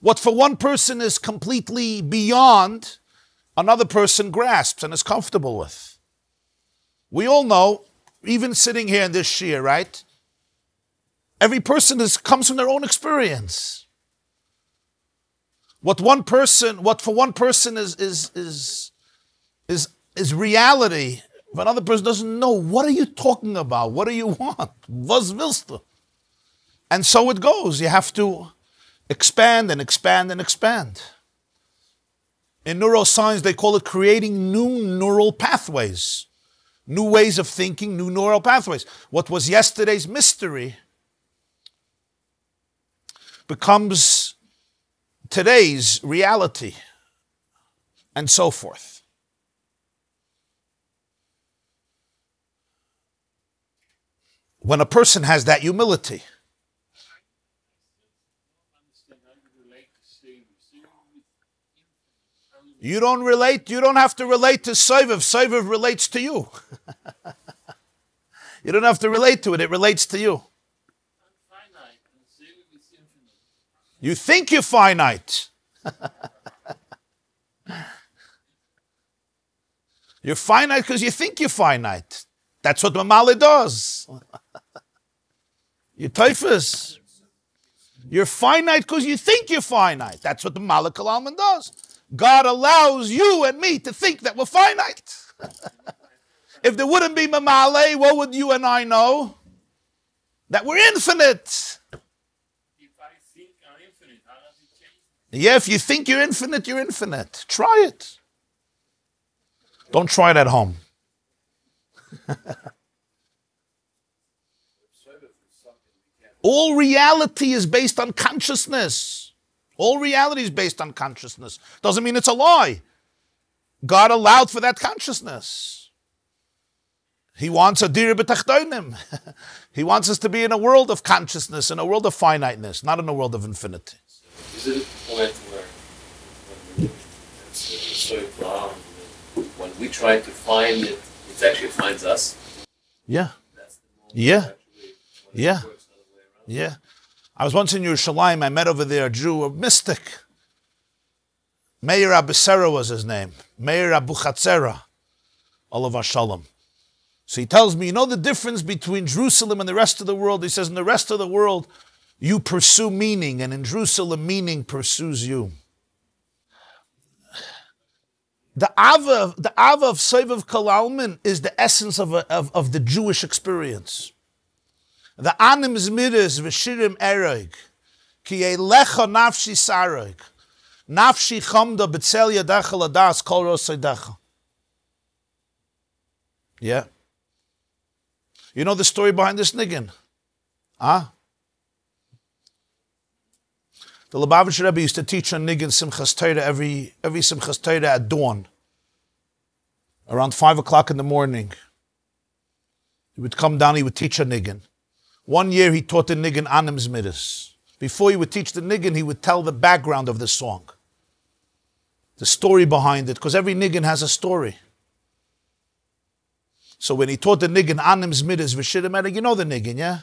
What for one person is completely beyond, another person grasps and is comfortable with. We all know, even sitting here in this shiur, right? Every person is, comes from their own experience. What one person, what for one person is is is is is reality, if another person doesn't know, what are you talking about? What do you want? Was willst du? And so it goes. You have to expand and expand and expand. In neuroscience, they call it creating new neural pathways, new ways of thinking, new neural pathways. What was yesterday's mystery becomes today's reality, and so forth. When a person has that humility, you don't relate, you don't have to relate to Soiviv. Soiviv relates to you. you don't have to relate to it, it relates to you. You think you're finite. you're finite because you think you're finite. That's what Mamali does. you're tofes. You're finite because you think you're finite. That's what the Malik Alman does. God allows you and me to think that we're finite. if there wouldn't be Mamale, what would you and I know? That we're infinite. Yeah, if you think you're infinite, you're infinite. Try it. Don't try it at home. All reality is based on consciousness. All reality is based on consciousness. Doesn't mean it's a lie. God allowed for that consciousness. He wants a dir. He wants us to be in a world of consciousness, in a world of finiteness, not in a world of infinity. Is it a point where when it's so far, um, when we try to find it, it actually finds us? Yeah, the Yeah. Yeah. it works the other way around. yeah. I was once in Yerushalayim. I met over there a Jew, a mystic. Meir Abisera was his name. Meir Abuchatzera. Olav Shalom. So he tells me, you know the difference between Jerusalem and the rest of the world? He says, in the rest of the world, you pursue meaning, and in Jerusalem, meaning pursues you. The Ava, the Ava of Sevav Kalalman is the essence of, a, of, of the Jewish experience. The anim zmiris v'shirim eroig, ki elecha nafshi saroig, nafshi chamda b'tzel yadecha ladas kol. Yeah. You know the story behind this niggin? Huh? The Lubavitcher Rebbe used to teach on niggin Simchas Torah every, every Simchas Torah at dawn, around 5 o'clock in the morning. He would come down, he would teach a niggin. One year he taught the niggin Anim Zmiris. Before he would teach the niggin, he would tell the background of the song, the story behind it, because every niggin has a story. So when he taught the niggin Anim Zmiris Vishirim you know the niggin, yeah?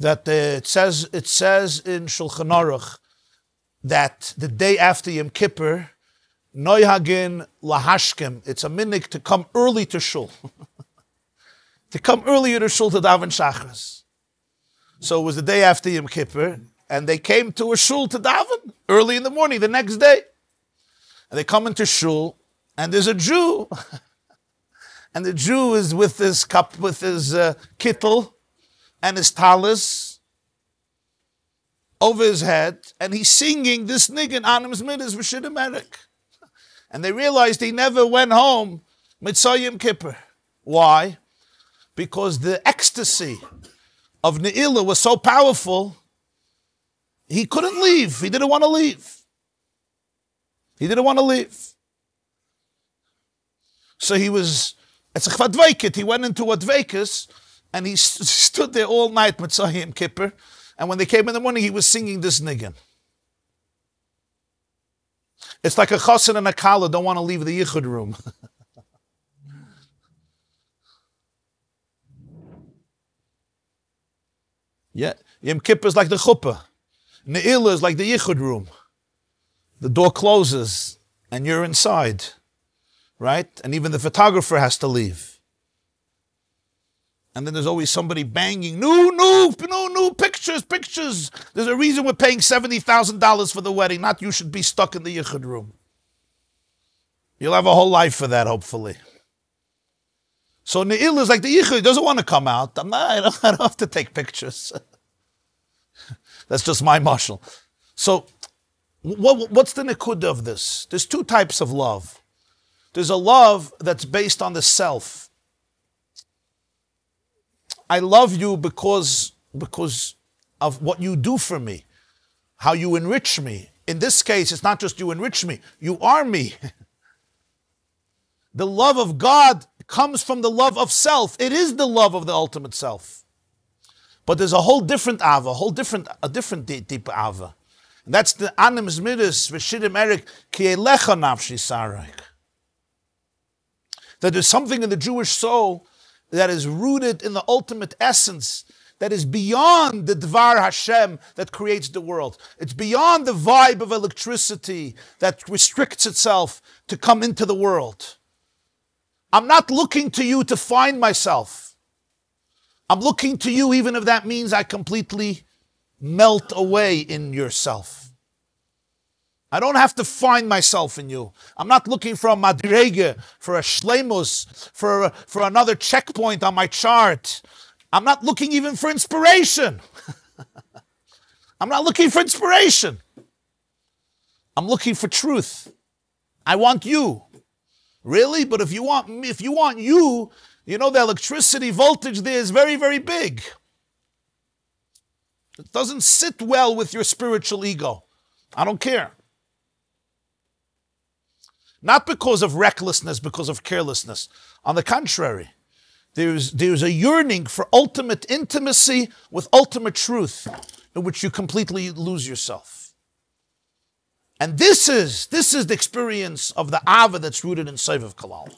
that uh, it says it says in Shulchan Aruch that the day after Yom Kippur, Noyhagin Lahashkim, it's a minik to come early to Shul. to come earlier to Shul to daven Shachris. So it was the day after Yom Kippur, and they came to a Shul to daven early in the morning the next day. And they come into Shul, and there's a Jew. and the Jew is with his cup, with his uh, kittel and his talis over his head, and he's singing this niggin Anim's Midas Rashid Amerik. And they realized he never went home Motzei Yom Kippur. Why? Because the ecstasy of Ne'ilah was so powerful, he couldn't leave. He didn't want to leave. He didn't want to leave. So he was, it's a chvadveikit. He went into a dveikus and he st- stood there all night, Motzei Yom Kippur. And when they came in the morning, he was singing this niggin. It's like a chassan and a kala don't want to leave the yichud room. yeah, Yom Kippur is like the chuppah. Ne'ilah is like the yichud room. The door closes and you're inside, right? And even the photographer has to leave. And then there's always somebody banging, no, no, no, no, pictures, pictures. There's a reason we're paying $70,000 for the wedding, not you should be stuck in the yichud room. You'll have a whole life for that, hopefully. So Ne'il is like the yichud, doesn't want to come out. I'm not, I, don't, I don't have to take pictures. That's just my marshal. So what, what's the nikud of this? There's two types of love. There's a love that's based on the self I love you because, because of what you do for me, how you enrich me. In this case, it's not just you enrich me, you are me. the love of God comes from the love of self. It is the love of the ultimate self. But there's a whole different ava, a whole different, a different deep ava. And that's the anims midas, v'shidim erik, ki nafshi sarek. That there's something in the Jewish soul that is rooted in the ultimate essence that is beyond the Dvar Hashem that creates the world. It's beyond the vibe of electricity that restricts itself to come into the world. I'm not looking to you to find myself. I'm looking to you, even if that means I completely melt away in yourself. I don't have to find myself in you. I'm not looking for a madrege, for a shlemus, for, for another checkpoint on my chart. I'm not looking even for inspiration. I'm not looking for inspiration. I'm looking for truth. I want you. Really? But if you want me, if you want you, you know the electricity voltage there is very, very big. It doesn't sit well with your spiritual ego. I don't care. Not because of recklessness, because of carelessness. On the contrary, there's, there's a yearning for ultimate intimacy with ultimate truth in which you completely lose yourself. And this is, this is the experience of the Ava that's rooted in Seviv Kalal.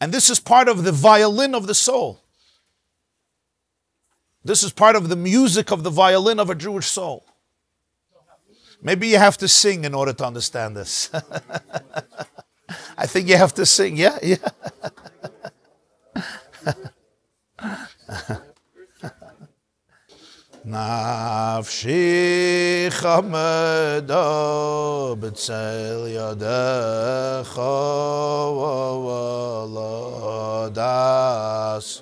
And this is part of the violin of the soul. This is part of the music of the violin of a Jewish soul. Maybe you have to sing in order to understand this. I think you have to sing, yeah? Yeah. נפשי חמדו בצל ידך ולא דס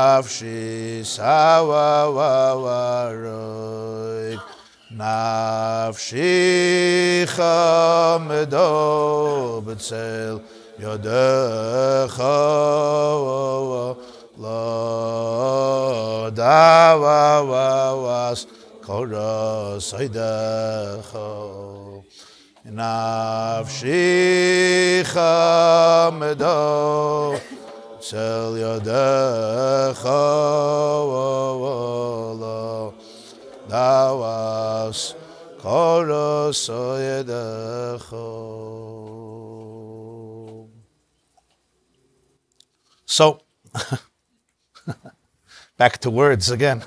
nafshi sawa wa wa roik nafshi chamedo b'tzel yodecha la dawa was kora saidecho. Nafshicha Sel yadecha wala Dawas kora soyedecho So, back to words again.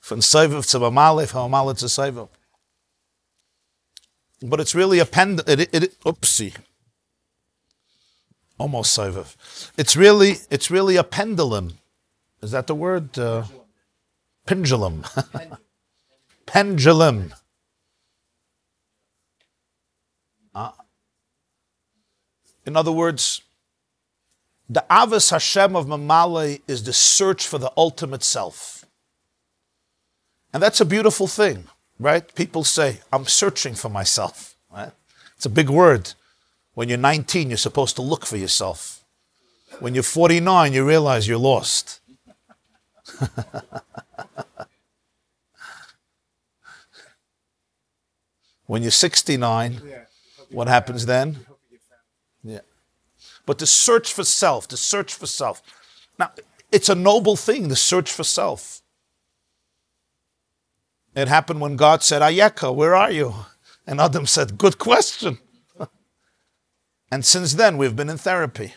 From Soivav to Mamale, from Mamale to Soivav. But it's really a pen. It, it, it, oopsie. Almost Soivav. It's really, it's really a pendulum. Is that the word? Uh, pendulum. pendulum. Uh, in other words, the Avos Hashem of Mamale is the search for the ultimate self. And that's a beautiful thing, right? People say, I'm searching for myself. Right? It's a big word. When you're 19, you're supposed to look for yourself. When you're 49, you realize you're lost. when you're 69, what happens then? Yeah. But the search for self, the search for self. Now, it's a noble thing, the search for self. It happened when God said, Ayeka, where are you? And Adam said, Good question. And since then, we've been in therapy.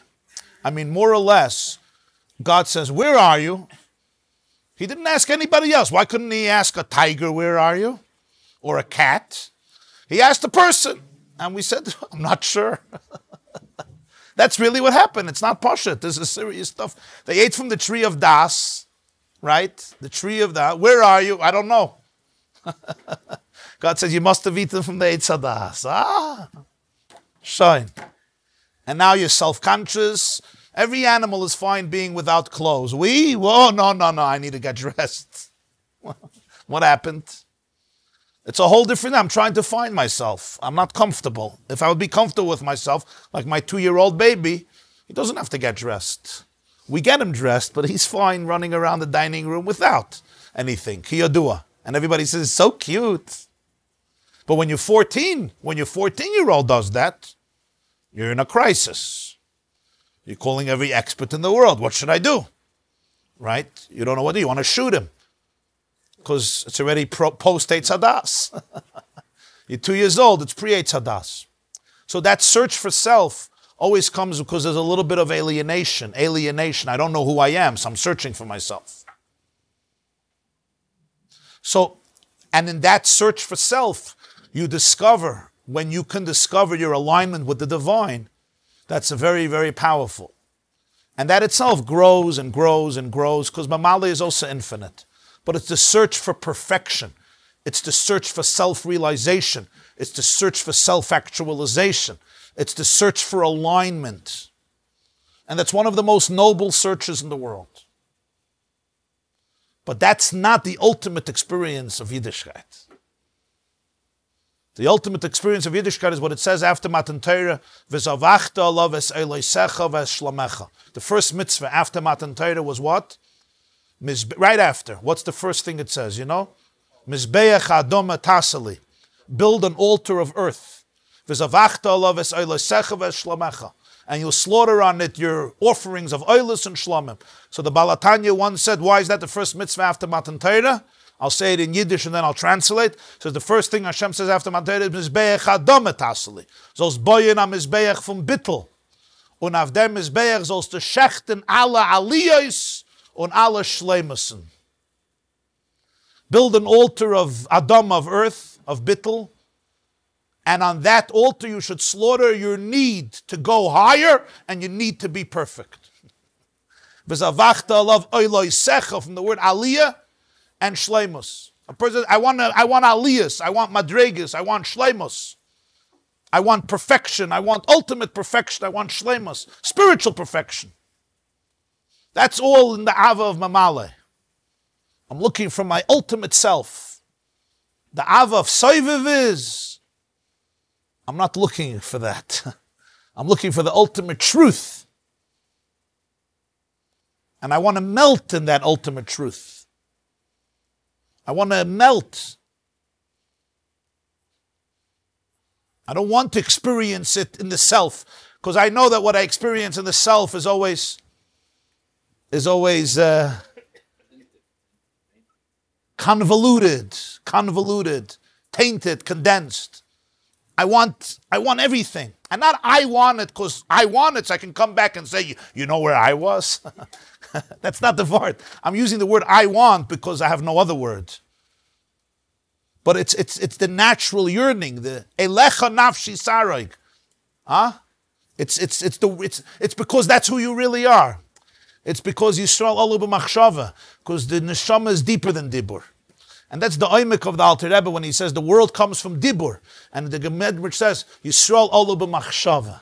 I mean, more or less, God says, Where are you? He didn't ask anybody else. Why couldn't he ask a tiger, Where are you? Or a cat? He asked a person. And we said, I'm not sure. That's really what happened. It's not Pashat. This is serious stuff. They ate from the tree of Das, right? The tree of that. Where are you? I don't know. God says, You must have eaten from the Eitz Das. Ah, shine. And now you're self conscious. Every animal is fine being without clothes. We? Whoa, no, no, no. I need to get dressed. what happened? It's a whole different. I'm trying to find myself. I'm not comfortable. If I would be comfortable with myself, like my two year old baby, he doesn't have to get dressed. We get him dressed, but he's fine running around the dining room without anything. Kiyadua. And everybody says, so cute. But when you're 14, when your 14 year old does that, you're in a crisis. You're calling every expert in the world. What should I do? Right? You don't know what to do. You want to shoot him because it's already post Eitz. You're two years old, it's pre Eitz. So that search for self always comes because there's a little bit of alienation. Alienation. I don't know who I am, so I'm searching for myself. So, and in that search for self, you discover, when you can discover your alignment with the divine, that's very, very powerful. And that itself grows and grows and grows because Mamali is also infinite. But it's the search for perfection. It's the search for self realization. It's the search for self actualization. It's the search for alignment. And that's one of the most noble searches in the world. But that's not the ultimate experience of Yiddishkeit. The ultimate experience of Yiddishkeit is what it says after Matan Torah, V'zavachta alav es eloisecha v'eshlamecha. The first mitzvah after Matan Torah was what? Right after. What's the first thing it says, you know? Mizbeach adoma tasali. Build an altar of earth. V'zavachta alav es eloisecha v'eshlamecha and you'll slaughter on it your offerings of oilus and shlomim. So the Baal HaTanya once said, why is that the first mitzvah after Matan Torah? I'll say it in Yiddish and then I'll translate. So the first thing Hashem says after Matan Torah is Mizbeach Adome Tasli. Soll's boyen am Mizbeach vom Bittel. Und auf dem Mizbeach sollst du schechten alle Aliyos und alle Schleimussen. Build an altar of Adam of earth, of Bittel, and on that altar, you should slaughter your need to go higher and you need to be perfect. from the word aliyah and shleimus. A person, I want, I want aliyahs, I want madregas, I want shleimus. I want perfection, I want ultimate perfection, I want shleimus, spiritual perfection. That's all in the Ava of Mamale. I'm looking for my ultimate self. The Ava of Soiviv is I'm not looking for that. I'm looking for the ultimate truth. And I want to melt in that ultimate truth. I want to melt. I don't want to experience it in the self because I know that what I experience in the self is always is always uh, convoluted, convoluted, tainted, condensed. I want, I want everything, and not I want it because I want it, so I can come back and say, you know where I was. That's not the word. I'm using the word I want because I have no other word. But it's it's it's the natural yearning, the elecha nafshi saroig. Huh? It's it's it's the it's it's because that's who you really are. It's because Yisrael Olu b'machshava, because the neshama is deeper than dibur. And that's the oimik of the Alter Rebbe when he says the world comes from dibur. And the Gemed which says, Yisrael Olu b'machshava.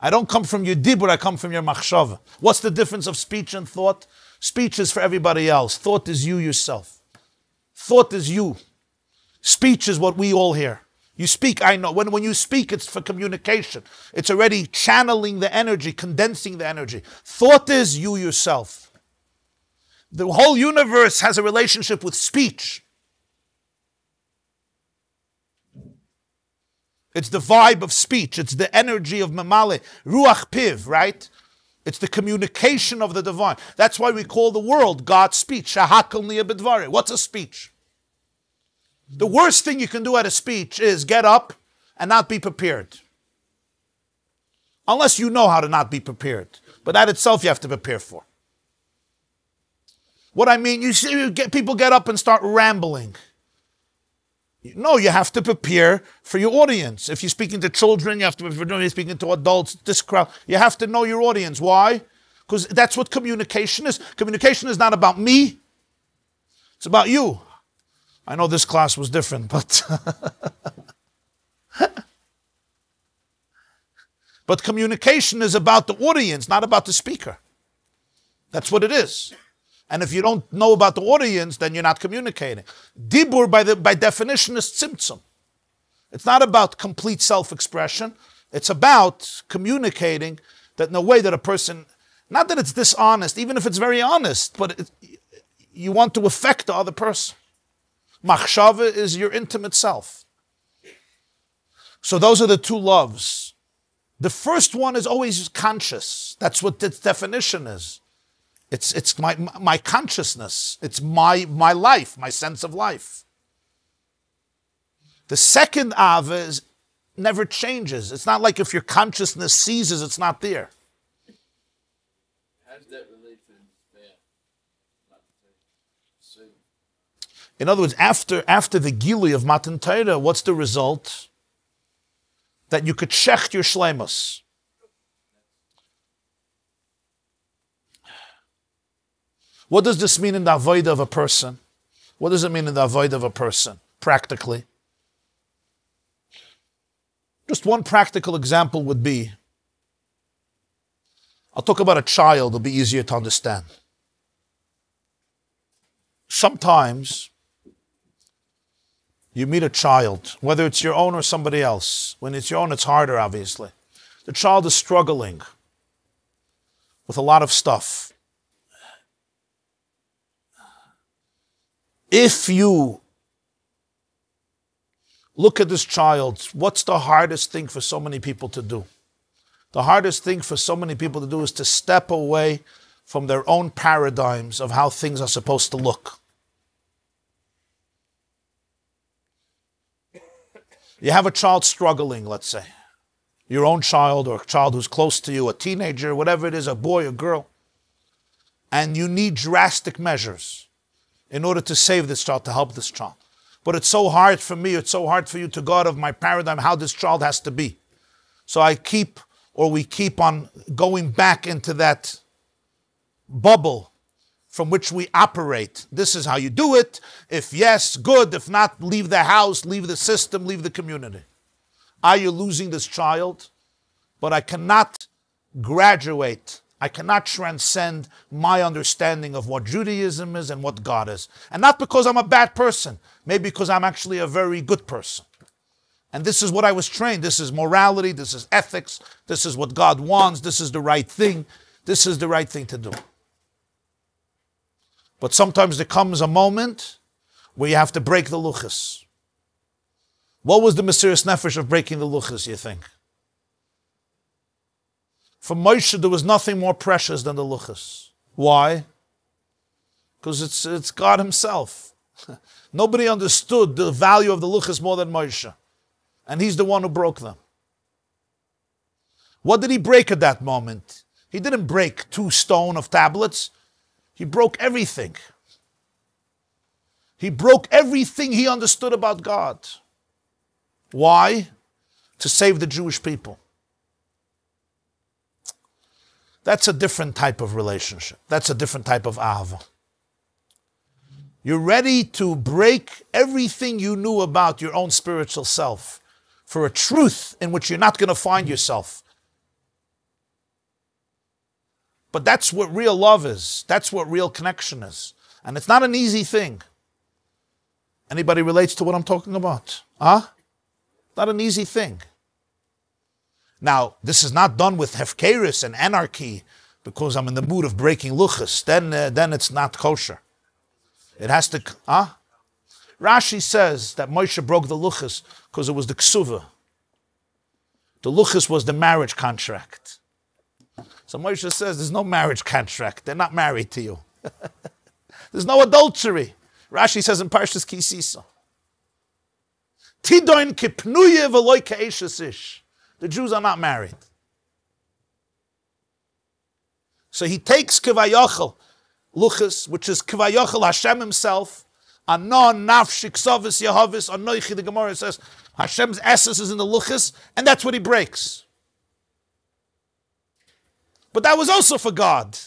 I don't come from your dibur, I come from your machshava. What's the difference of speech and thought? Speech is for everybody else. Thought is you yourself. Thought is you. Speech is what we all hear. You speak, I know. When, when you speak, it's for communication. It's already channeling the energy, condensing the energy. Thought is you yourself. The whole universe has a relationship with speech. It's the vibe of speech. It's the energy of mamale, ruach piv, right? It's the communication of the divine. That's why we call the world God's speech. What's a speech? The worst thing you can do at a speech is get up and not be prepared. Unless you know how to not be prepared. But that itself you have to prepare for. What I mean, you see you get, people get up and start rambling. No, you have to prepare for your audience. If you're speaking to children, you have to prepare. If you're speaking to adults, this crowd, you have to know your audience. Why? Because that's what communication is. Communication is not about me, it's about you. I know this class was different, but. but communication is about the audience, not about the speaker. That's what it is. And if you don't know about the audience, then you're not communicating. Dibur, by, the, by definition, is tzimtzum. It's not about complete self expression, it's about communicating that in a way that a person, not that it's dishonest, even if it's very honest, but it, you want to affect the other person. Machshava is your intimate self. So those are the two loves. The first one is always conscious. That's what its definition is. It's, it's my, my consciousness. It's my, my life, my sense of life. The second Ava is, never changes. It's not like if your consciousness ceases, it's not there. How does that relate to In other words, after, after the Gili of Matan Torah, what's the result? That you could check your shlemus. What does this mean in the avoid of a person? What does it mean in the avoid of a person, practically? Just one practical example would be I'll talk about a child, it'll be easier to understand. Sometimes you meet a child, whether it's your own or somebody else. When it's your own, it's harder, obviously. The child is struggling with a lot of stuff. If you look at this child, what's the hardest thing for so many people to do? The hardest thing for so many people to do is to step away from their own paradigms of how things are supposed to look. You have a child struggling, let's say, your own child or a child who's close to you, a teenager, whatever it is, a boy or girl, and you need drastic measures in order to save this child, to help this child. But it's so hard for me, it's so hard for you to go out of my paradigm how this child has to be. So I keep, or we keep on going back into that bubble from which we operate. This is how you do it. If yes, good. If not, leave the house, leave the system, leave the community. Are you losing this child? But I cannot graduate. I cannot transcend my understanding of what Judaism is and what God is. And not because I'm a bad person, maybe because I'm actually a very good person. And this is what I was trained. This is morality. This is ethics. This is what God wants. This is the right thing. This is the right thing to do. But sometimes there comes a moment where you have to break the luchas. What was the Mesiris Nefesh of breaking the luchas, you think? For Moshe, there was nothing more precious than the luchas. Why? Because it's, it's God Himself. Nobody understood the value of the luchas more than Moshe. And he's the one who broke them. What did he break at that moment? He didn't break two stone of tablets. He broke everything. He broke everything he understood about God. Why? To save the Jewish people. That's a different type of relationship. That's a different type of ahava. You're ready to break everything you knew about your own spiritual self for a truth in which you're not going to find yourself. But that's what real love is. That's what real connection is. And it's not an easy thing. Anybody relates to what I'm talking about? Huh? Not an easy thing. Now, this is not done with hefkeris and anarchy because I'm in the mood of breaking luchas. Then, uh, then it's not kosher. It has to, huh? Rashi says that Moshe broke the luchas because it was the ksuva. The luchas was the marriage contract. So Moshe says there's no marriage contract. They're not married to you. there's no adultery. Rashi says in Parshas Ki Sisa. Tidoin kipnuye v'loy ish. The Jews are not married. So he takes Kivayachal, Luchas, which is Kivayachal Hashem himself, Anon nafshik sovis Yehovis, Anoichi, the Gemara says, Hashem's essence is in the Luchas, and that's what he breaks. But that was also for God.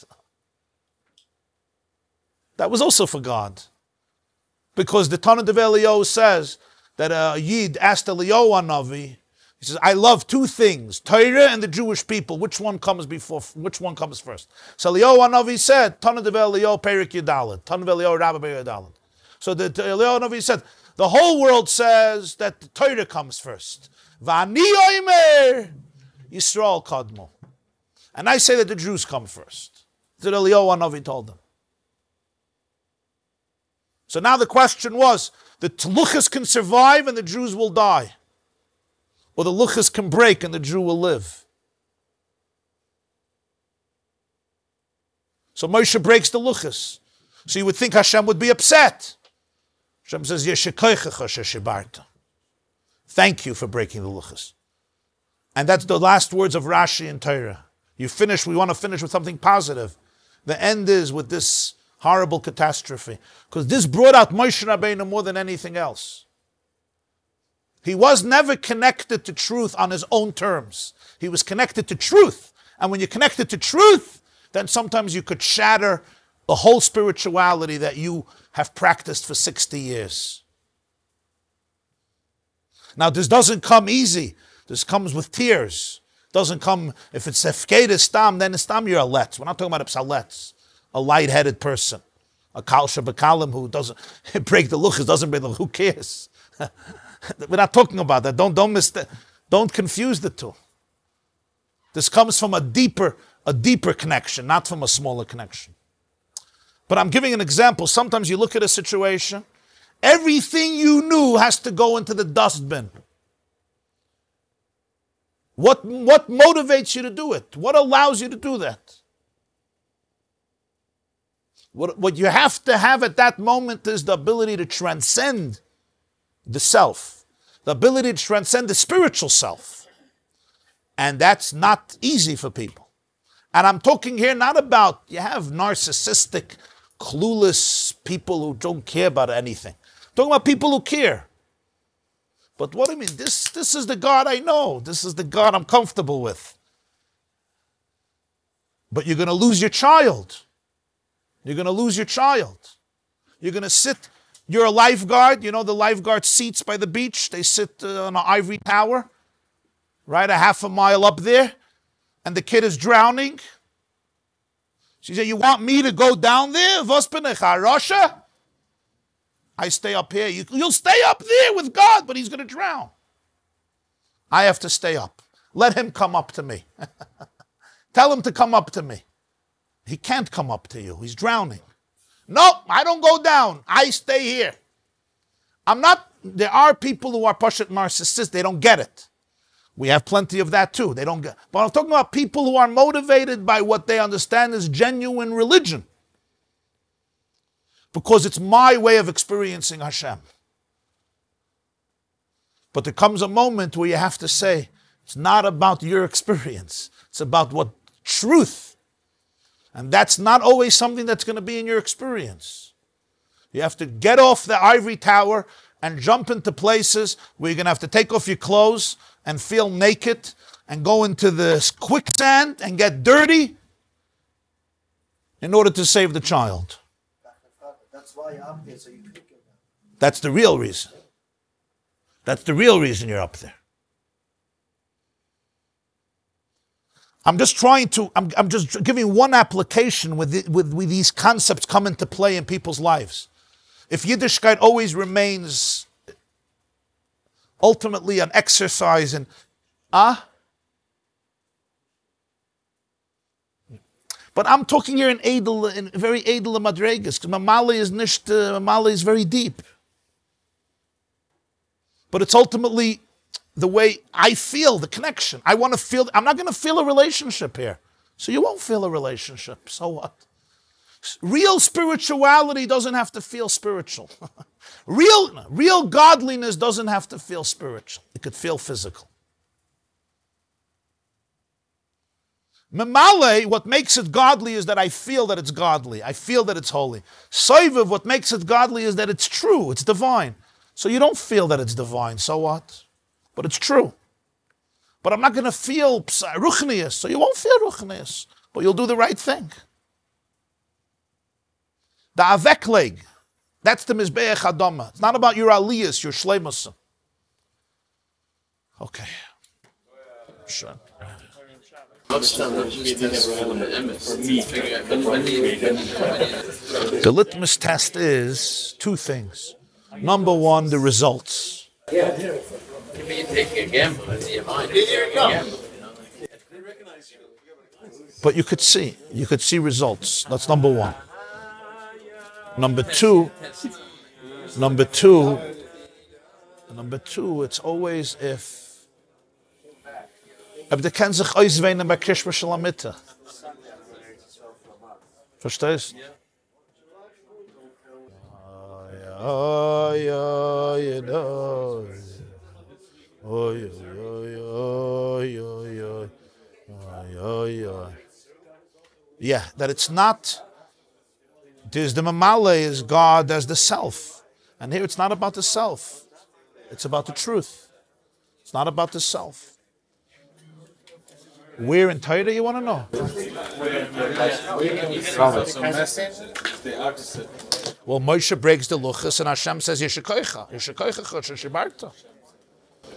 That was also for God. Because the Tanna of Elio says that a Yid asked Eliyahu Navi, he says, I love two things, Torah and the Jewish people. Which one comes before, which one comes first? So Eliyahu Navi said, Tanna of Elio Perik Yudalit, of Elio Rabbi Yudalit. So the Eliyahu Navi said, the whole world says that the Torah comes first. Vani Oimer, Yisrael Kadmo. And I say that the Jews come first. That Eliyahu Navi told them. So now the question was, the Luchas can survive and the Jews will die. Or the Luchas can break and the Jew will live. So Moshe breaks the Luchas. So you would think Hashem would be upset. Hashem says, Thank you for breaking the Luchas. And that's the last words of Rashi and Torah. You finish, we want to finish with something positive. The end is with this horrible catastrophe. Because this brought out Moshe Rabbeinu more than anything else. He was never connected to truth on his own terms. He was connected to truth. And when you're connected to truth, then sometimes you could shatter the whole spirituality that you have practiced for 60 years. Now, this doesn't come easy. This comes with tears. Doesn't come, if it's Efkeda Stam, then Stam you're a letz. We're not talking about a psaletz a light-headed person, a kalsha bekalim who doesn't break the luchas, doesn't break the who cares? We're not talking about that. Don't don't miss don't confuse the two. This comes from a deeper a deeper connection, not from a smaller connection. But I'm giving an example. Sometimes you look at a situation, everything you knew has to go into the dustbin. What, what motivates you to do it? What allows you to do that? What, what you have to have at that moment is the ability to transcend the self, the ability to transcend the spiritual self. And that's not easy for people. And I'm talking here not about you have narcissistic, clueless people who don't care about anything. I'm talking about people who care. But what do I mean, this, this is the God I know. This is the God I'm comfortable with. But you're going to lose your child. You're going to lose your child. You're going to sit, you're a lifeguard. You know the lifeguard seats by the beach? They sit uh, on an ivory tower, right? A half a mile up there, and the kid is drowning. She said, You want me to go down there? Russia? I stay up here. You, you'll stay up there with God, but he's going to drown. I have to stay up. Let him come up to me. Tell him to come up to me. He can't come up to you. He's drowning. No, I don't go down. I stay here. I'm not, there are people who are Pashat narcissists, they don't get it. We have plenty of that too. They don't get, but I'm talking about people who are motivated by what they understand as genuine religion. Because it's my way of experiencing Hashem. But there comes a moment where you have to say, it's not about your experience, it's about what truth. And that's not always something that's going to be in your experience. You have to get off the ivory tower and jump into places where you're going to have to take off your clothes and feel naked and go into the quicksand and get dirty in order to save the child. That's why I'm here, so you. That's the real reason. That's the real reason you're up there. I'm just trying to, I'm, I'm just giving one application with, the, with, with these concepts come into play in people's lives. If Yiddishkeit always remains ultimately an exercise in, ah? But I'm talking here in edel, in very edel madregas, because Mamali is nicht, uh, Mamali is very deep. But it's ultimately the way I feel the connection. I want to feel, I'm not going to feel a relationship here. So you won't feel a relationship. So what? Real spirituality doesn't have to feel spiritual. real, real godliness doesn't have to feel spiritual. It could feel physical. Memale, what makes it godly is that I feel that it's godly. I feel that it's holy. Soiviv, what makes it godly is that it's true, it's divine. So you don't feel that it's divine. So what? But it's true. But I'm not going to feel ruchnius, so you won't feel ruchnius, but you'll do the right thing. The avekleg, that's the mizbeach adama. It's not about your aliyas, your shlemus. Okay. Sure. The litmus test is two things. Number one, the results. You're taking a gamble in your mind. But you could see, you could see results. That's number one. Number two, number two, number two, it's always if. Aber der kann sich auswählen bei Shalamita. Verstehst? Oy. Oy, oy, oy, oy. Oy, oy, oy. Yeah, that it's not. There's the mamale is God as the self. And here it's not about the self. It's about the truth. It's not about the self. Where in Torah you want to know? Well, Moshe breaks the luchas and Hashem says, Yeshikoicha, Yeshikoicha chutz shibarta.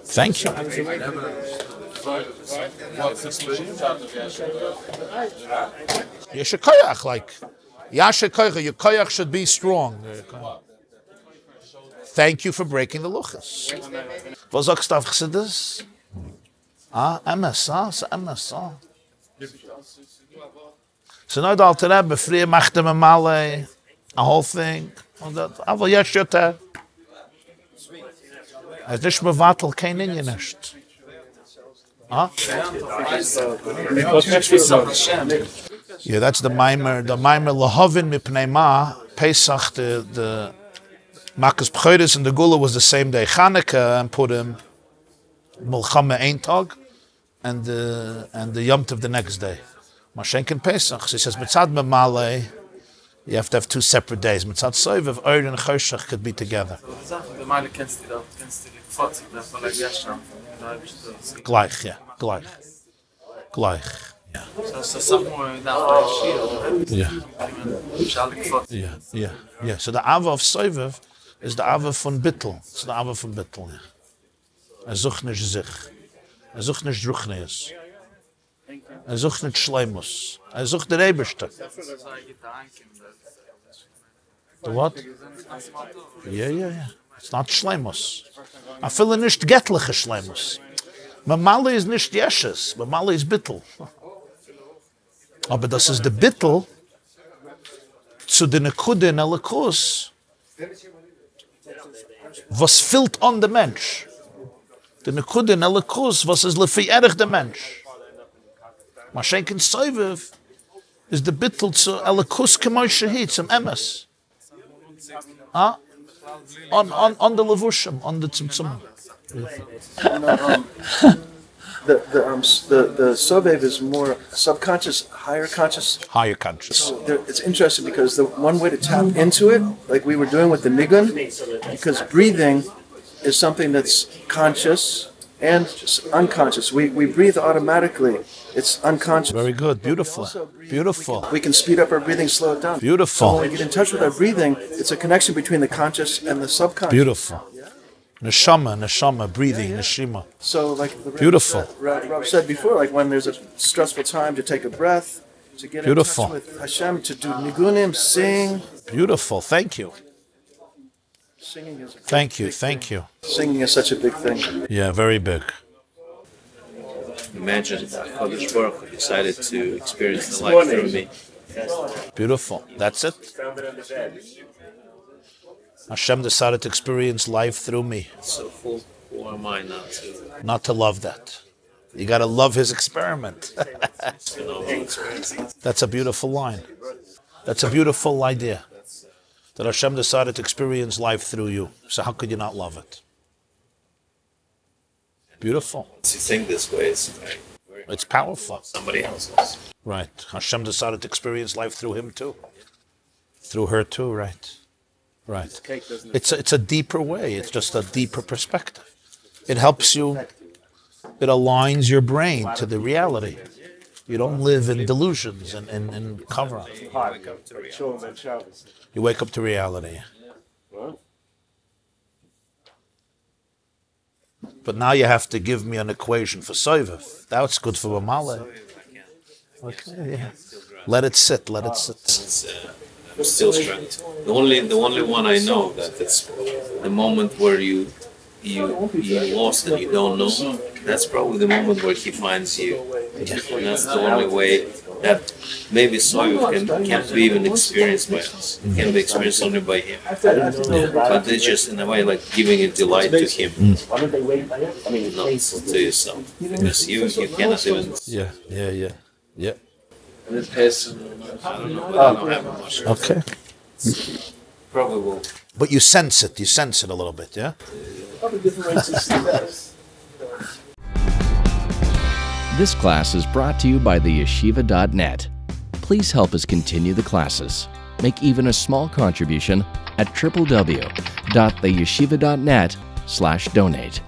Thank you. Yeshikoyach, like, Yashikoicha, your koyach should be strong. Thank you for breaking the luchas. Was sagst du auf Chassidus? Ah, emes, ah, so emes, ah. So now the Alter Rebbe, früher machte man mal a, a whole thing. Aber jetzt steht er. Ist nicht mehr wattel, kein Ingen nicht. Ah? Yeah, that's the mimer, the mimer Lahavin mipnei ma, Pesach, the, the Makas Pchoiris and the Gula was the same day. Chanukah and put him Mulchama ein Tag and the, and the Yom Tov the next day. Mashenkin Pesach, he says, Mitzad Memale, you have to have two separate days. Mitzad Soiv, Eir and Choshech could be together. Gleich, yeah, gleich. Gleich. Yeah. Yeah, yeah, yeah. So the Ava of Soivev is the Ava von Bittel. It's the Ava von Bittel, yeah. Er sucht nicht sich. Er sucht nicht Ruchnees. Er sucht nicht Schleimus. Er sucht der Eberste. The what? Yeah, yeah, yeah. It's not Schleimus. I feel nicht gettliche Schleimus. Mamali is nicht Yeshes. Mamali is Bittel. Aber das ist der Bittel zu den Nekude in Elikus, was füllt an der Mensch. Die Nekude in Elikus, was ist lefi erich der Mensch. Ma schenken Soivev is the bittel zu Elikus kemoi shahid, zum Emes. Ah? On, on, on the Levushim, on the Tzimtzum. The, the, um, the, the Sovev is more subconscious, higher conscious. Higher conscious. So there, it's interesting because the one way to tap into it, like we were doing with the Nigun, because breathing is something that's conscious and just unconscious. We, we breathe automatically. It's unconscious. Very good. Beautiful. Beautiful. We can speed up our breathing, slow it down. Beautiful. So when we get in touch with our breathing, it's a connection between the conscious and the subconscious. Beautiful. Neshama, neshama, breathing, neshima. So, like the Beautiful. Rob, Rob said before, like when there's a stressful time to take a breath, to get Beautiful. in touch with Hashem, to do nigunim, sing. Beautiful. Thank you. Singing is a big, Thank you. big Thank thing. you. Singing is such a big thing. Yeah, very big. Imagine Kodesh Baruch Hu decided to experience the life through me. Beautiful. That's it. Hashem decided to experience life through me, So who, who am I not to not to love that. You got to love his experiment. That's a beautiful line. That's a beautiful idea. That Hashem decided to experience life through you. So how could you not love it? Beautiful. Once you think this way, it's It's powerful. somebody else's. Right. Hashem decided to experience life through him too. Through her too, right. Right. It's a, it's a deeper way. It's just a deeper perspective. It helps you, it aligns your brain to the reality. You don't live in delusions and, and, and cover up. You wake up to reality. But now you have to give me an equation for Soivev. That's good for Mamale. Okay, yeah. Let it sit, let it sit. Uh, still struggling. The only the only one I know that it's the moment where you you you lost and you don't know. That's probably the moment where he finds you, and that's the only way that maybe Soyu can can't be even experienced by us. It can be experienced only by him. Yeah. But it's just in a way like giving a delight to him, I mean, not to yourself, because you you cannot even. Yeah, yeah, yeah. Yeah. I don't know. I don't have much. Okay. Probably will. But you sense it, you sense it a little bit, yeah? This class is brought to you by the yeshiva.net. Please help us continue the classes. Make even a small contribution at www.theyeshiva.net slash donate.